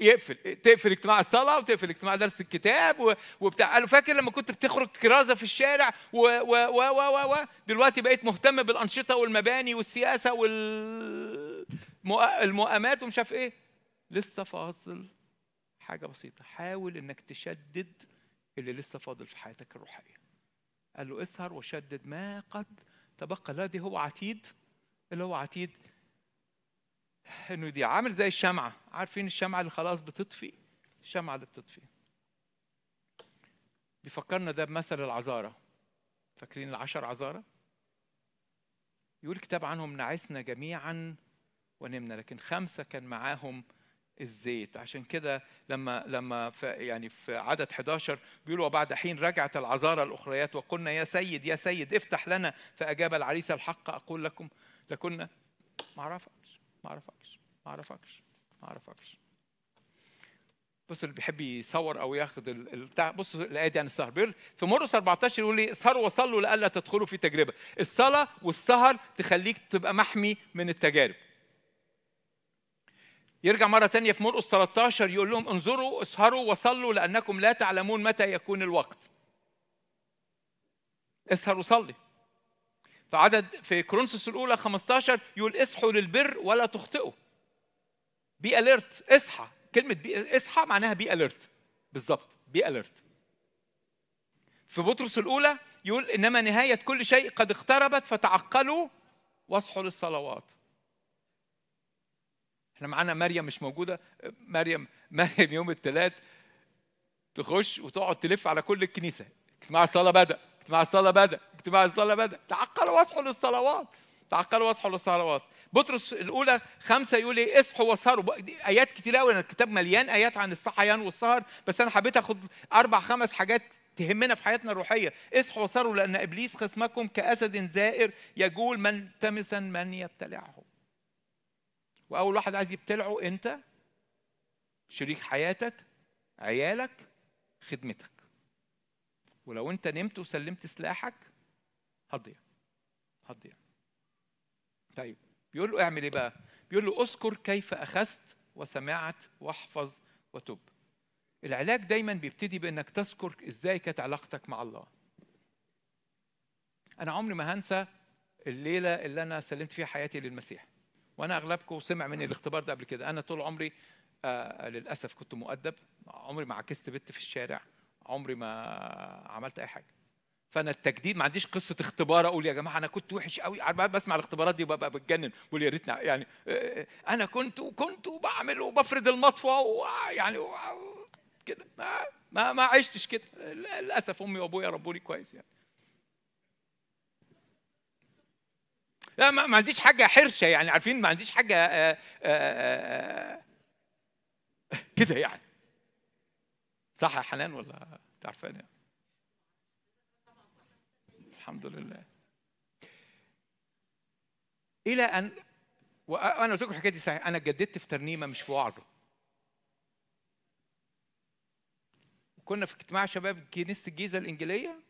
يقفل تقفل اجتماع الصلاة وتقفل اجتماع درس الكتاب وبتاع. قالوا فاكر لما كنت بتخرج كرازة في الشارع و و و و و, دلوقتي بقيت مهتم بالأنشطة والمباني والسياسة والمؤامات ومش عارف إيه. لسه فاصل. حاجة بسيطة. حاول إنك تشدد اللي لسه فاضل في حياتك الروحية. قال له اسهر وشدد ما قد تبقى دي هو عتيد. اللي هو عتيد إنه دي عامل زي الشمعة. عارفين الشمعة اللي خلاص بتطفي؟ الشمعة اللي بتطفي. بيفكرنا ده بمثل العذارة. فاكرين العشر عذارة؟ يقول الكتاب عنهم نعسنا جميعا ونمنا لكن خمسة كان معاهم الزيت. عشان كده لما لما في يعني في عدد 11 بيقولوا وبعد حين رجعت العذارى الأخريات وقلنا يا سيد يا سيد افتح لنا فأجاب العريس الحق أقول لكم لكنا ما اعرفكش ما أعرفكش ما أعرفكش ما أعرفكش بص اللي بيحب يصور أو ياخد ال- البتاع بص الايه دي عن السهر بيقول في مرقس 14 يقول لي اسهروا وصلوا لئلا تدخلوا في تجربة الصلاة والسهر تخليك تبقى محمي من التجارب يرجع مرة تانية في مرقس 13 يقول لهم انظروا اسهروا وصلوا لأنكم لا تعلمون متى يكون الوقت. اسهر وصلي. في عدد في كورنثوس الأولى 15 يقول اصحوا للبر ولا تخطئوا. be alert اصحى. كلمة بي اصحى معناها be alert بالظبط. be alert. في بطرس الأولى يقول إنما نهاية كل شيء قد اقتربت فتعقلوا واصحوا للصلوات. إحنا معانا مريم مش موجودة. مريم مريم يوم الثلاث تخش وتقعد تلف على كل الكنيسة. اجتماع الصلاه بدا اجتماع الصلاة بدا اجتماع الصلاة بدا تعقلوا واصحوا للصلوات. تعقلوا واصحوا للصلوات. بطرس الأولى خمسة يقول إيه اصحوا واسهروا. دي آيات كتير قوي الكتاب مليان آيات عن الصحيان والسهر بس أنا حبيت آخد أربع خمس حاجات تهمنا في حياتنا الروحية. اصحوا واسهروا لأن إبليس خصمكم كأسد زائر يجول ملتمسا من يبتلعه. وأول واحد عايز يبتلعه أنت شريك حياتك عيالك خدمتك. ولو انت نمت وسلمت سلاحك هتضيع هتضيع. طيب بيقول له اعمل إيه بقى؟ بيقول له اذكر كيف أخذت وسمعت واحفظ وتب. العلاج دايما بيبتدي بإنك تذكر إزاي كانت علاقتك مع الله. أنا عمري ما هنسى الليلة اللي أنا سلمت فيها حياتي للمسيح. وأنا أغلبكم سمع مني الاختبار ده قبل كده. أنا طول عمري آه للأسف كنت مؤدب. عمري ما عكست بنت في الشارع. عمري ما عملت أي حاجة. فأنا التجديد ما عنديش قصة اختبار أقول يا جماعة أنا كنت وحش قوي بسمع الاختبارات دي وببقى بتجنن. بقول يا ريتنا يعني آه، أنا كنت وكنت وبعمل وبفرد المطوة ويعني كده. ما ما, ما عشتش كده. للأسف أمي وأبويا ربوني كويس يعني. لا ما, عنديش حاجة حرشة يعني. عارفين؟ ما عنديش حاجة آه، آه، آه، كده يعني. صح يا حنان ولا تعرفان يعني؟ الحمد لله. إلى ان وأنا قلت لكم الحكاية دي صحيح. أنا جددت في ترنيمة مش في وعظة. كنا في اجتماع شباب كنيسة الجيزة الإنجيلية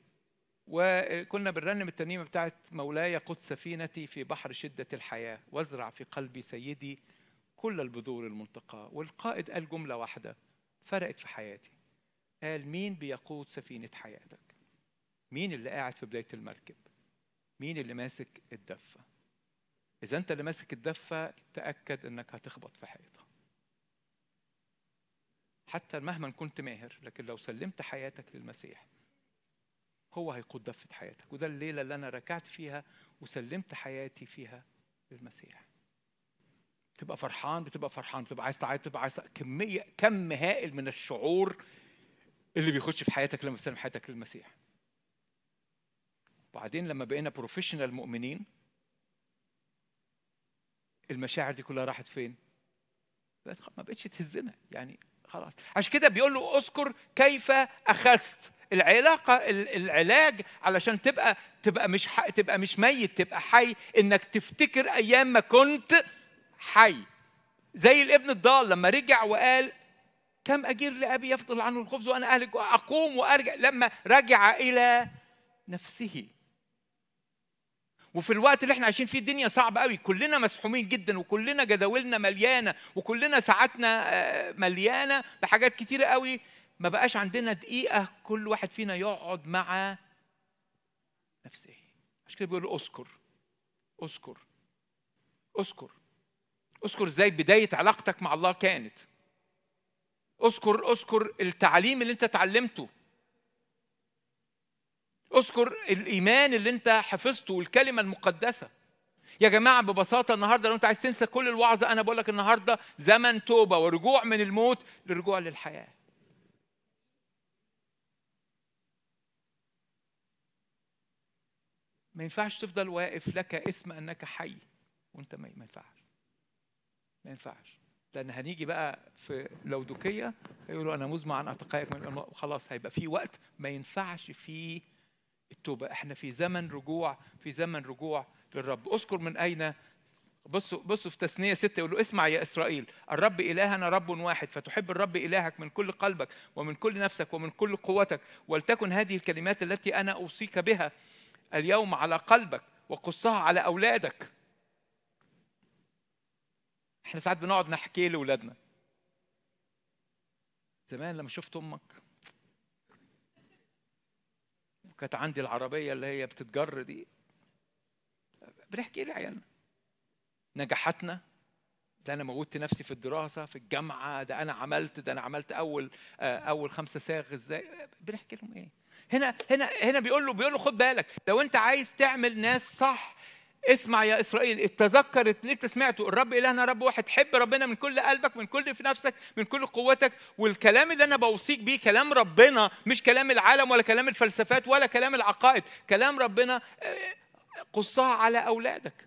وكنا بنرنم الترنيمة بتاعت مولاي قد سفينتي في بحر شدة الحياة وازرع في قلبي سيدي كل البذور المنتقاه والقائد قال جملة واحدة فرقت في حياتي. قال مين بيقود سفينة حياتك؟ مين اللي قاعد في بداية المركب؟ مين اللي ماسك الدفة؟ إذا أنت اللي ماسك الدفة تأكد إنك هتخبط في حيطة. حتى مهما كنت ماهر لكن لو سلمت حياتك للمسيح هو هيقود دفة حياتك. وده الليلة اللي أنا ركعت فيها وسلمت حياتي فيها للمسيح. تبقى فرحان بتبقى فرحان. بتبقى عايز تعيط بتبقى عايز كمية كم هائل من الشعور اللي بيخش في حياتك لما تسلم حياتك للمسيح. وبعدين لما بقينا بروفيشنال مؤمنين المشاعر دي كلها راحت فين؟ ما بقتش تهزنا يعني خلاص. عشان كده بيقول له أذكر كيف أخذت العلاقة ال- العلاج علشان تبقى تبقى مش ح... تبقى مش ميت تبقى حي. إنك تفتكر أيام ما كنت حي. زي الابن الضال لما رجع وقال كم اجير لأبي يفضل عنه الخبز وأنا أهلك اقوم وأرجع؟ لما رجع إلى نفسه. وفي الوقت اللي إحنا عايشين فيه الدنيا صعبة قوي كلنا مسحومين جدا وكلنا جداولنا مليانة وكلنا ساعاتنا آه، مليانة بحاجات كتيرة قوي ما بقاش عندنا دقيقة كل واحد فينا يقعد مع نفسه. عشان كده بيقول أذكر أذكر أذكر. أذكر إزاي بداية علاقتك مع الله كانت. أذكر أذكر التعليم اللي أنت اتعلمته. أذكر الإيمان اللي أنت حفظته والكلمة المقدسة. يا جماعة ببساطة النهارده لو أنت عايز تنسى كل الوعظ أنا بقول لك النهارده زمن توبة ورجوع من الموت لرجوع للحياة. ما ينفعش تفضل واقف لك اسم أنك حي وأنت ما ما ينفعش. ما ينفعش. لأن هنيجي بقى في لودوكية هيقولوا أنا مزمع عن أتقائك من الأمم. خلاص هيبقى في وقت ما ينفعش فيه التوبة. إحنا في زمن رجوع في زمن رجوع للرب. أذكر من أين؟ بصوا بصوا في تثنية ستة يقول له اسمع يا إسرائيل الرب إلهنا رب واحد فتحب الرب إلهك من كل قلبك ومن كل نفسك ومن كل قوتك ولتكن هذه الكلمات التي أنا أوصيك بها اليوم على قلبك وقصها على أولادك. إحنا ساعات بنقعد نحكي لاولادنا زمان لما شفت أمك كانت عندي العربية اللي هي بتتجر دي بنحكي لعيالنا. نجاحاتنا ده أنا موتت نفسي في الدراسة في الجامعة ده أنا عملت ده أنا عملت أول آه، أول خمسة ساغ إزاي؟ بنحكي لهم إيه؟ هنا هنا هنا بيقول له بيقول له خد بالك لو أنت عايز تعمل ناس صح اسمع يا إسرائيل اتذكر اللي انت سمعته الرب إلهنا رب واحد حب ربنا من كل قلبك من كل في نفسك من كل قوتك والكلام اللي أنا بوصيك بيه كلام ربنا مش كلام العالم ولا كلام الفلسفات ولا كلام العقائد كلام ربنا آه، قصها على أولادك.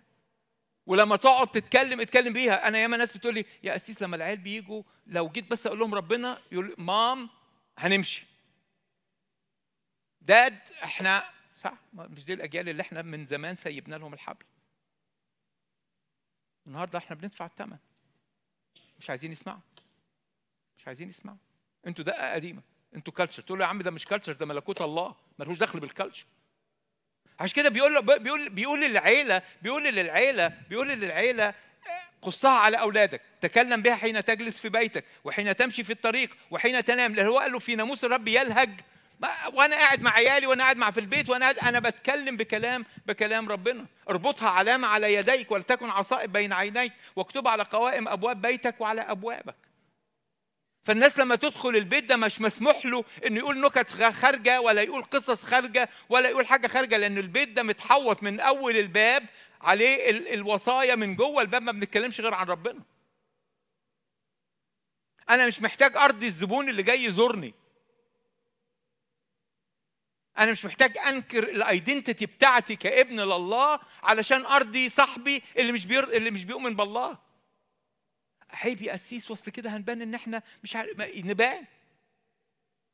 ولما تقعد تتكلم اتكلم بيها. أنا ياما ناس بتقول لي يا أسيس لما العيال بيجوا لو جيت بس أقول لهم ربنا يقول مام هنمشي. dad إحنا صح؟ مش دي الأجيال اللي إحنا من زمان سيبنا لهم الحبل. النهارده إحنا بندفع الثمن مش عايزين يسمعوا. مش عايزين يسمعوا. أنتوا دقة قديمة. أنتوا culture تقول له يا عم ده مش culture ده ملكوت الله. ملوش دخل بال culture عشان كده بيقول بيقول بيقول للعيله بيقول للعيله بيقول للعيلة قصها على أولادك. تكلم بها حين تجلس في بيتك وحين تمشي في الطريق وحين تنام. لأن هو قال له في ناموس الرب يلهج. وأنا قاعد مع عيالي وأنا قاعد مع في البيت وأنا قاعد أنا بتكلم بكلام بكلام ربنا. اربطها علامة على يديك ولتكن عصائب بين عينيك واكتبها على قوائم أبواب بيتك وعلى أبوابك. فالناس لما تدخل البيت ده مش مسموح له إنه يقول نكت خارجة ولا يقول قصص خارجة ولا يقول حاجة خارجة لأن البيت ده متحوط من أول الباب عليه ال- الوصايا من جوه الباب ما بنتكلمش غير عن ربنا. أنا مش محتاج أرضي الزبون اللي جاي يزورني. أنا مش محتاج أنكر ال identity بتاعتي كابن لله علشان أرضي صاحبي اللي مش بير... اللي مش بيؤمن بالله. يا قسيس وسط كده هنبان إن إحنا مش عارف ما- نبان.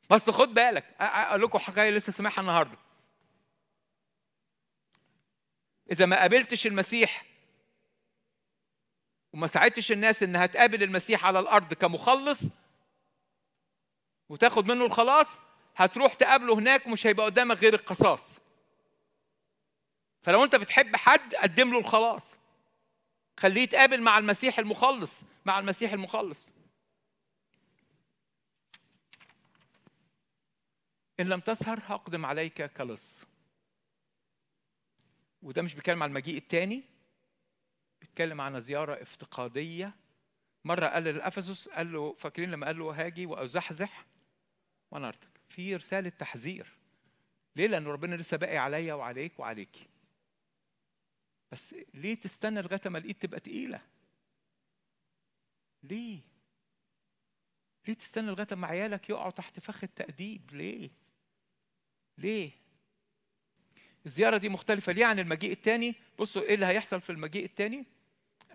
بس خد بالك أقول لكم حكاية لسه سامعها النهارده. إذا ما قابلتش المسيح وما ساعدتش الناس انها تقابل المسيح على الأرض كمخلص وتاخد منه الخلاص هتروح تقابله هناك ومش هيبقى قدامك غير القصاص. فلو انت بتحب حد قدم له الخلاص. خليه يتقابل مع المسيح المخلص مع المسيح المخلص. إن لم تسهر هقدم عليك كلص. وده مش بيتكلم عن المجيء الثاني بيتكلم عن زيارة افتقادية. مرة قال لأفسس قال له فاكرين لما قال له هاجي وأزحزح؟ ونرتك في رسالة تحذير ليه؟ لأن ربنا لسه باقي عليا وعليك وعليكي بس ليه تستنى لغاية ما الإيد تبقى تقيلة؟ ليه؟ ليه تستنى لغاية ما عيالك يقعوا تحت فخ التأديب؟ ليه؟ ليه؟ الزيارة دي مختلفة ليه عن المجيء الثاني؟ بصوا إيه اللي هيحصل في المجيء الثاني؟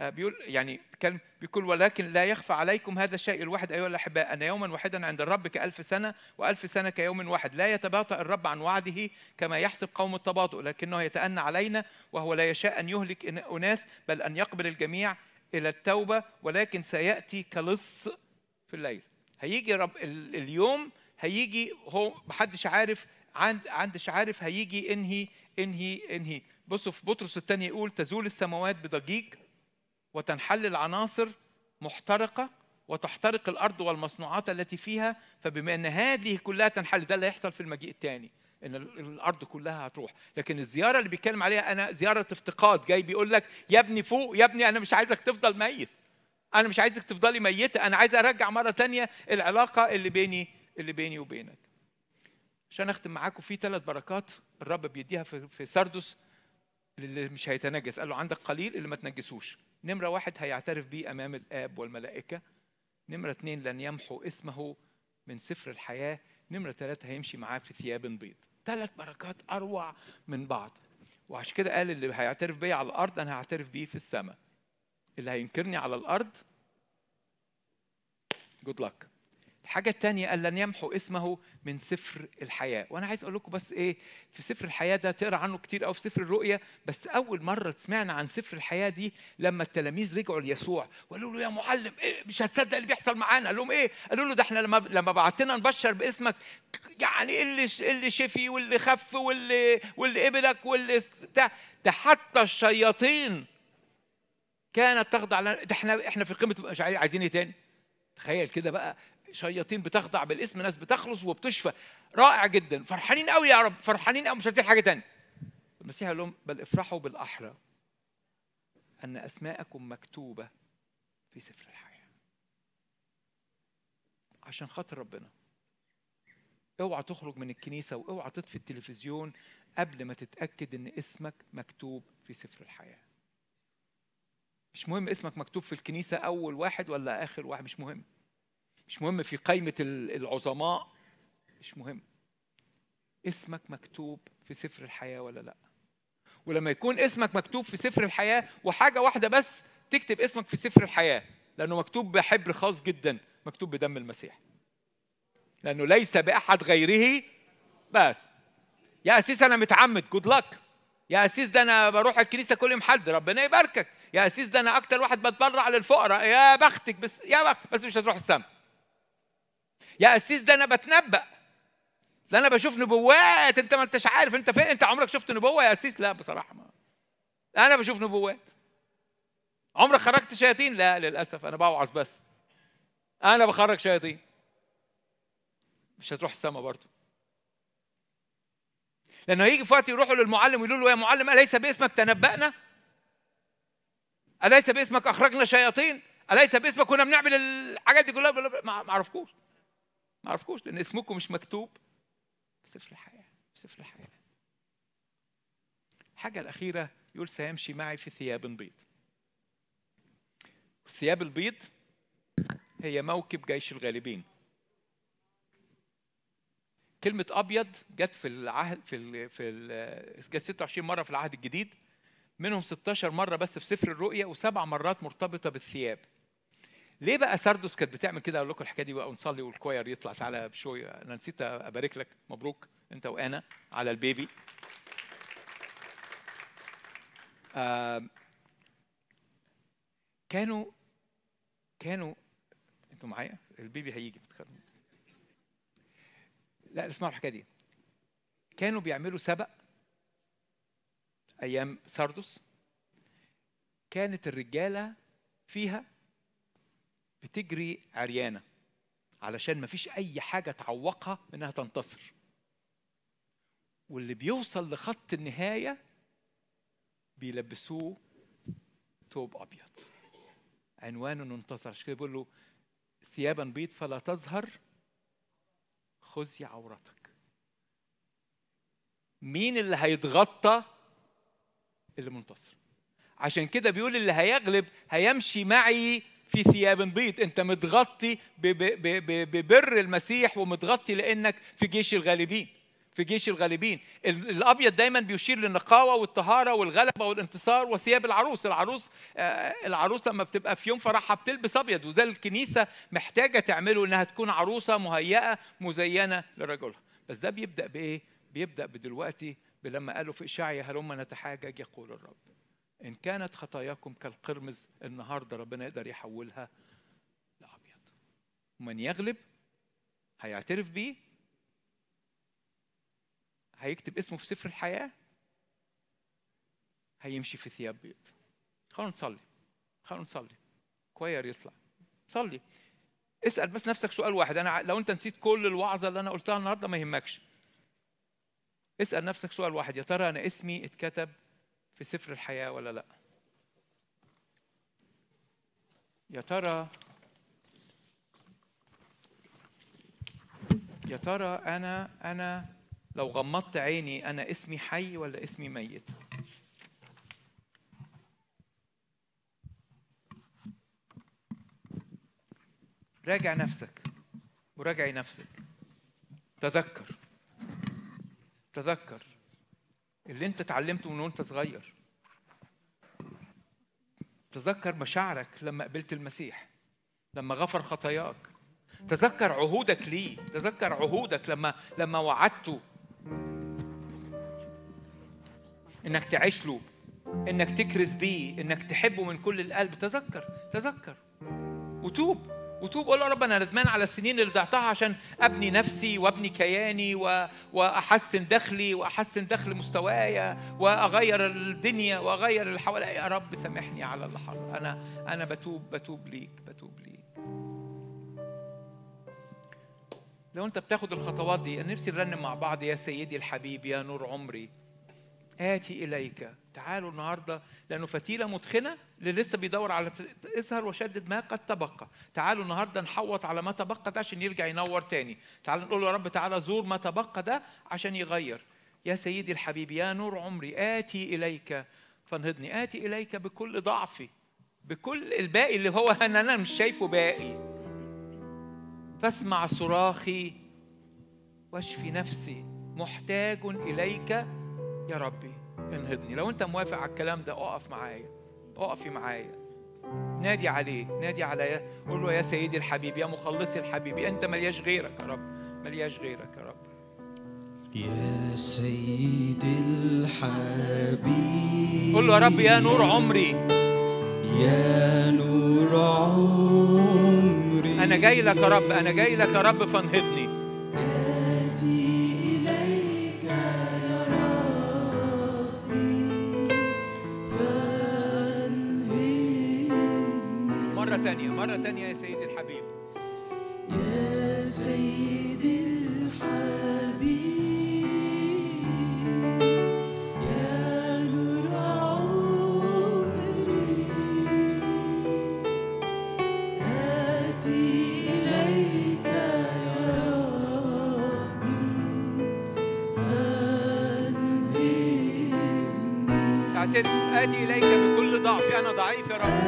آه بيقول يعني بيتكلم بيقول ولكن لا يخفى عليكم هذا الشيء الواحد أيها الأحباء أن يوما واحدا عند الرب كالف سنة وألف سنة كيوم واحد. لا يتباطأ الرب عن وعده كما يحسب قوم التباطؤ لكنه يتأنى علينا وهو لا يشاء أن يهلك أناس بل أن يقبل الجميع إلى التوبة ولكن سيأتي كلص في الليل. هيجي رب ال- اليوم هيجي هو محدش عارف عند عندش عارف هيجي إنهي إنهي إنهي. بصوا في بطرس الثاني يقول تزول السماوات بضجيج وتنحل العناصر محترقة وتحترق الأرض والمصنوعات التي فيها فبما أن هذه كلها تنحل ده اللي هيحصل في المجيء الثاني إن ال- الأرض كلها هتروح. لكن الزيارة اللي بيتكلم عليها أنا زيارة افتقاد جاي بيقول لك يا ابني فوق يا ابني أنا مش عايزك تفضل ميت أنا مش عايزك تفضلي ميتة أنا عايز أرجع مرة تانية العلاقة اللي بيني اللي بيني وبينك. عشان أختم معاكم في ثلاث بركات الرب بيديها في سردس. للي مش هيتنجس. قال له عندك قليل اللي ما تنجسوش. نمرة واحد هيعترف بيه أمام الآب والملائكة. نمرة اتنين لن يمحو اسمه من سفر الحياة. نمرة ثلاثة هيمشي معاه في ثياب بيض. ثلاث بركات أروع من بعض. وعشان كده قال اللي هيعترف بيا على الأرض أنا هعترف بيه في السماء. اللي هينكرني على الأرض جود لك الحاجة التانية قال لن يمحو اسمه من سفر الحياة. وأنا عايز أقول لكم بس إيه في سفر الحياة ده تقرأ عنه كتير أوي في سفر الرؤيا بس أول مرة سمعنا عن سفر الحياة دي لما التلاميذ رجعوا ليسوع. وقالوا له يا معلم إيه مش هتصدق اللي بيحصل معانا؟ قال لهم إيه؟ قالوا له ده إحنا لما لما بعتنا نبشر باسمك يعني اللي اللي شفي واللي خف واللي واللي قبلك واللي بتاع ده حتى الشياطين كانت تخضع لنا ده إحنا إحنا في قمة مش عايز- عايزين إيه تاني؟ تخيل كده بقى شياطين بتخضع بالاسم ناس بتخلص وبتشفى. رائع جدا. فرحانين قوي يا رب. فرحانين قوي مش عايزين حاجة تانية المسيح قال لهم بل افرحوا بالأحرى أن أسماءكم مكتوبة في سفر الحياة. عشان خاطر ربنا. اوعى تخرج من الكنيسة وأوعى تطفي التلفزيون قبل ما تتأكد إن اسمك مكتوب في سفر الحياة. مش مهم اسمك مكتوب في الكنيسة أول واحد ولا آخر واحد مش مهم. مش مهم في قائمه ال- العظماء مش مهم. اسمك مكتوب في سفر الحياة ولا لأ. ولما يكون اسمك مكتوب في سفر الحياة وحاجة واحدة بس تكتب اسمك في سفر الحياة لأنه مكتوب بحبر خاص جدا مكتوب بدم المسيح. لأنه ليس بأحد غيره بس. يا أسيس أنا متعمد جود لك يا أسيس ده أنا بروح الكنيسة كل يوم حد ربنا يباركك. يا أسيس ده أنا أكتر واحد بتبرع للفقراء. يا بختك بس يا بخت بس مش هتروح السما يا أسيس ده أنا بتنبأ. ده أنا بشوف نبوات. أنت ما أنتش عارف. أنت فين؟ أنت عمرك شفت نبوة يا أسيس؟ لا بصراحة ما. أنا بشوف نبوات. عمرك خرجت شياطين؟ لا للأسف. أنا بوعظ بس. أنا بخرج شياطين. مش هتروح السما برضه. لأنه هيجي في وقت يروحوا للمعلم ويقولوا له يا معلم أليس باسمك تنبأنا؟ أليس باسمك أخرجنا شياطين؟ أليس باسمك كنا بنعمل الحاجات دي كلها؟ ما أعرفكوش. ما أعرفكوش لأن اسمكم مش مكتوب. في سفر الحياة في سفر الحياة. الحاجة الأخيرة يقول سيمشي معي في ثياب بيض الثياب البيض هي موكب جيش الغالبين. كلمة أبيض جت في العهد في ال في ال جت 26 مرة في العهد الجديد. منهم 16 مرة بس في سفر الرؤيا وسبع مرات مرتبطة بالثياب. ليه بقى سردس كانت بتعمل كده؟ أقول لكم الحكاية دي بقى ونصلي والكواير يطلع. تعالى بشويه أنا نسيت أبارك لك. مبروك. أنت وأنا على البيبي. كانوا كانوا أنتوا معايا؟ البيبي هيجي. لا اسمعوا الحكاية دي. كانوا بيعملوا سبق أيام سردس كانت الرجالة فيها بتجري عريانة علشان ما فيش أي حاجة تعوقها إنها تنتصر. واللي بيوصل لخط النهاية بيلبسوه ثوب أبيض. عنوانه إنه انتصر. عشان كده بيقول له ثيابا بيض فلا تظهر خزي عورتك. مين اللي هيتغطى؟ اللي منتصر. عشان كده بيقول اللي هيغلب هيمشي معي في ثياب بيض. انت متغطي ببر المسيح ومتغطي لأنك في جيش الغالبين. في جيش الغالبين. الأبيض دايما بيشير للنقاوة والطهارة والغلبة والانتصار وثياب العروس. العروس العروس لما بتبقى في يوم فرحها بتلبس أبيض وده الكنيسة محتاجة تعمله إنها تكون عروسة مهيئة مزينة لرجلها. بس ده بيبدأ بإيه؟ بيبدأ بدلوقتي لما قالوا في اشعيا هلما نتحاجج؟ يقول الرب. إن كانت خطاياكم كالقرمز النهارده ربنا يقدر يحولها لأبيض. ومن يغلب هيعترف بيه هيكتب اسمه في سفر الحياة هيمشي في ثياب بيض. خلونا نصلي خلونا نصلي. كوير يطلع. صلي. اسأل بس نفسك سؤال واحد. أنا لو أنت نسيت كل الوعظة اللي أنا قلتها النهاردة ما يهمكش. اسأل نفسك سؤال واحد. يا ترى أنا اسمي اتكتب في سفر الحياة ولا لأ؟ يا ترى يا ترى أنا أنا لو غمضت عيني أنا اسمي حي ولا اسمي ميت؟ راجع نفسك وراجعي نفسك. تذكر. تذكر. اللي انت اتعلمته من وانت صغير. تذكر مشاعرك لما قبلت المسيح لما غفر خطاياك. تذكر عهودك ليه تذكر عهودك لما لما وعدته إنك تعيش له إنك تكرز بيه إنك تحبه من كل القلب. تذكر تذكر. وتوب. وتوب قول له يا رب أنا ندمان على السنين اللي ضيعتها عشان أبني نفسي وأبني كياني و... وأحسن دخلي وأحسن دخل مستوايا وأغير الدنيا وأغير اللي حواليا. يا رب سامحني على اللي حصل. أنا أنا بتوب بتوب ليك بتوب ليك. لو أنت بتاخد الخطوات دي أنا نفسي نرنم مع بعض. يا سيدي الحبيب يا نور عمري آتي إليك. تعالوا النهاردة لأنه فتيلة مدخنة اللي لسه بيدور على اظهر وشدد ما قد تبقى. تعالوا النهاردة نحوط على ما تبقى ده عشان يرجع ينور تاني. تعالوا نقول يا رب تعالى زور ما تبقى ده عشان يغير. يا سيدي الحبيب يا نور عمري آتي إليك. فانهضني آتي إليك بكل ضعفي بكل الباقي اللي هو أنا أنا مش شايفه باقي. فاسمع صراخي واشفي نفسي محتاج إليك يا ربي. انهضني. لو انت موافق على الكلام ده اقف معايا. اقفي معايا. نادي عليه. نادي على قول له يا سيدي الحبيب يا مخلصي الحبيب. انت ملياش غيرك يا رب. ملياش غيرك يا رب. يا سيدي الحبيب. قول له يا رب يا نور عمري. يا نور عمري. أنا جاي لك يا رب. أنا جاي لك يا رب فانهضني. تانية مرة تانية يا سيدي الحبيب. يا سيدي الحبيب يا نور عمري آتي إليك يا ربي فانهضني اعترف آتي إليك بكل ضعفي أنا ضعيف يا رب.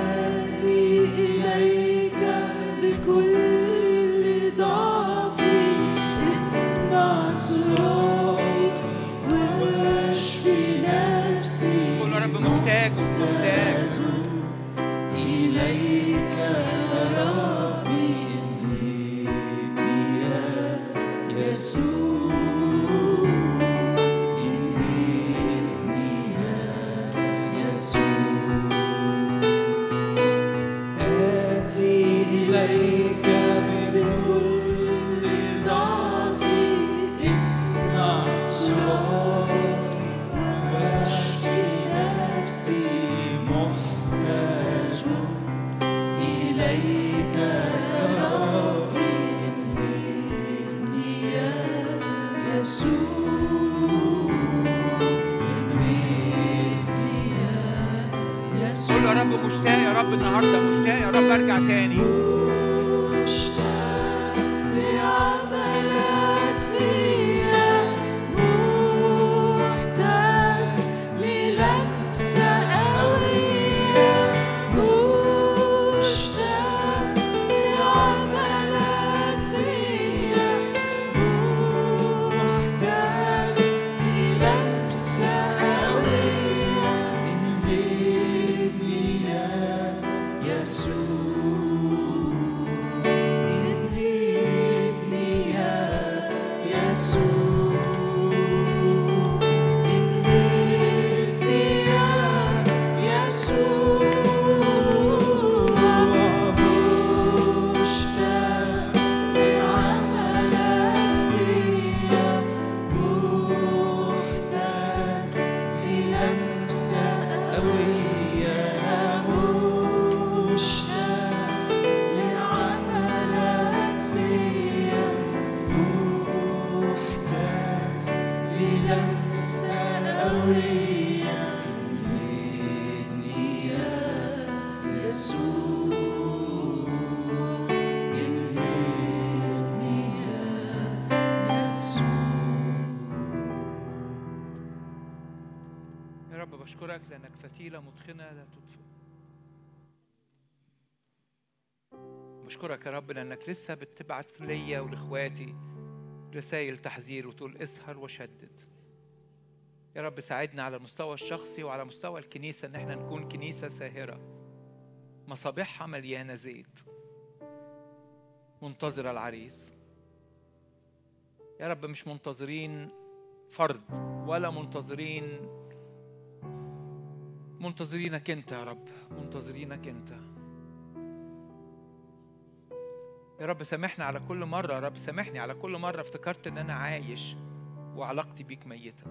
النهارده مشتاق يا رب أرجع تاني. بشكرك يا رب لأنك لسه بتبعت ليا ولإخواتي رسائل تحذير وتقول اسهر وشدد. يا رب ساعدنا على المستوى الشخصي وعلى مستوى الكنيسة إن إحنا نكون كنيسة ساهرة. مصابيحها مليانة زيت. منتظرة العريس. يا رب مش منتظرين فرد ولا منتظرين منتظرينك أنت يا رب. منتظرينك أنت. يا رب سامحنا على كل مرة يا رب سامحني على كل مرة افتكرت إن أنا عايش وعلاقتي بيك ميتة.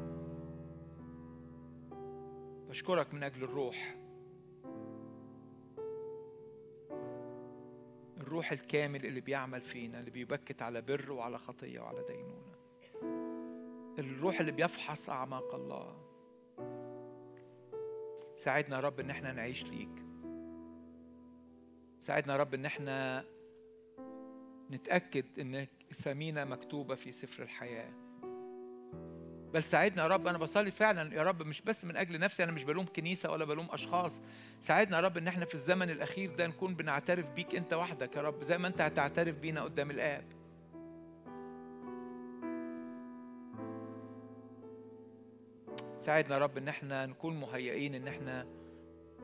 بشكرك من أجل الروح. الروح الكامل اللي بيعمل فينا اللي بيبكت على بر وعلى خطية وعلى دينونة. الروح اللي بيفحص أعماق الله. ساعدنا يا رب إن إحنا نعيش ليك. ساعدنا يا رب إن إحنا نتأكد إن أسامينا مكتوبة في سفر الحياة. بل ساعدنا يا رب أنا بصلي فعلا يا رب مش بس من أجل نفسي أنا مش بلوم كنيسة ولا بلوم أشخاص. ساعدنا يا رب إن إحنا في الزمن الأخير ده نكون بنعترف بيك أنت وحدك يا رب زي ما أنت هتعترف بينا قدام الآب. ساعدنا يا رب إن إحنا نكون مهيئين إن إحنا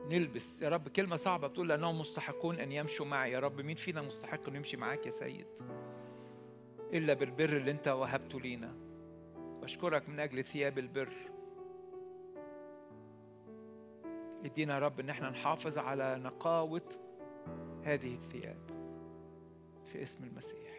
نلبس. يا رب كلمة صعبة بتقول لأنهم مستحقون أن يمشوا معي. يا رب مين فينا مستحق أن يمشي معاك يا سيد؟ إلا بالبر اللي أنت وهبته لينا. بشكرك من أجل ثياب البر. إدينا يا رب إن إحنا نحافظ على نقاوة هذه الثياب في اسم المسيح.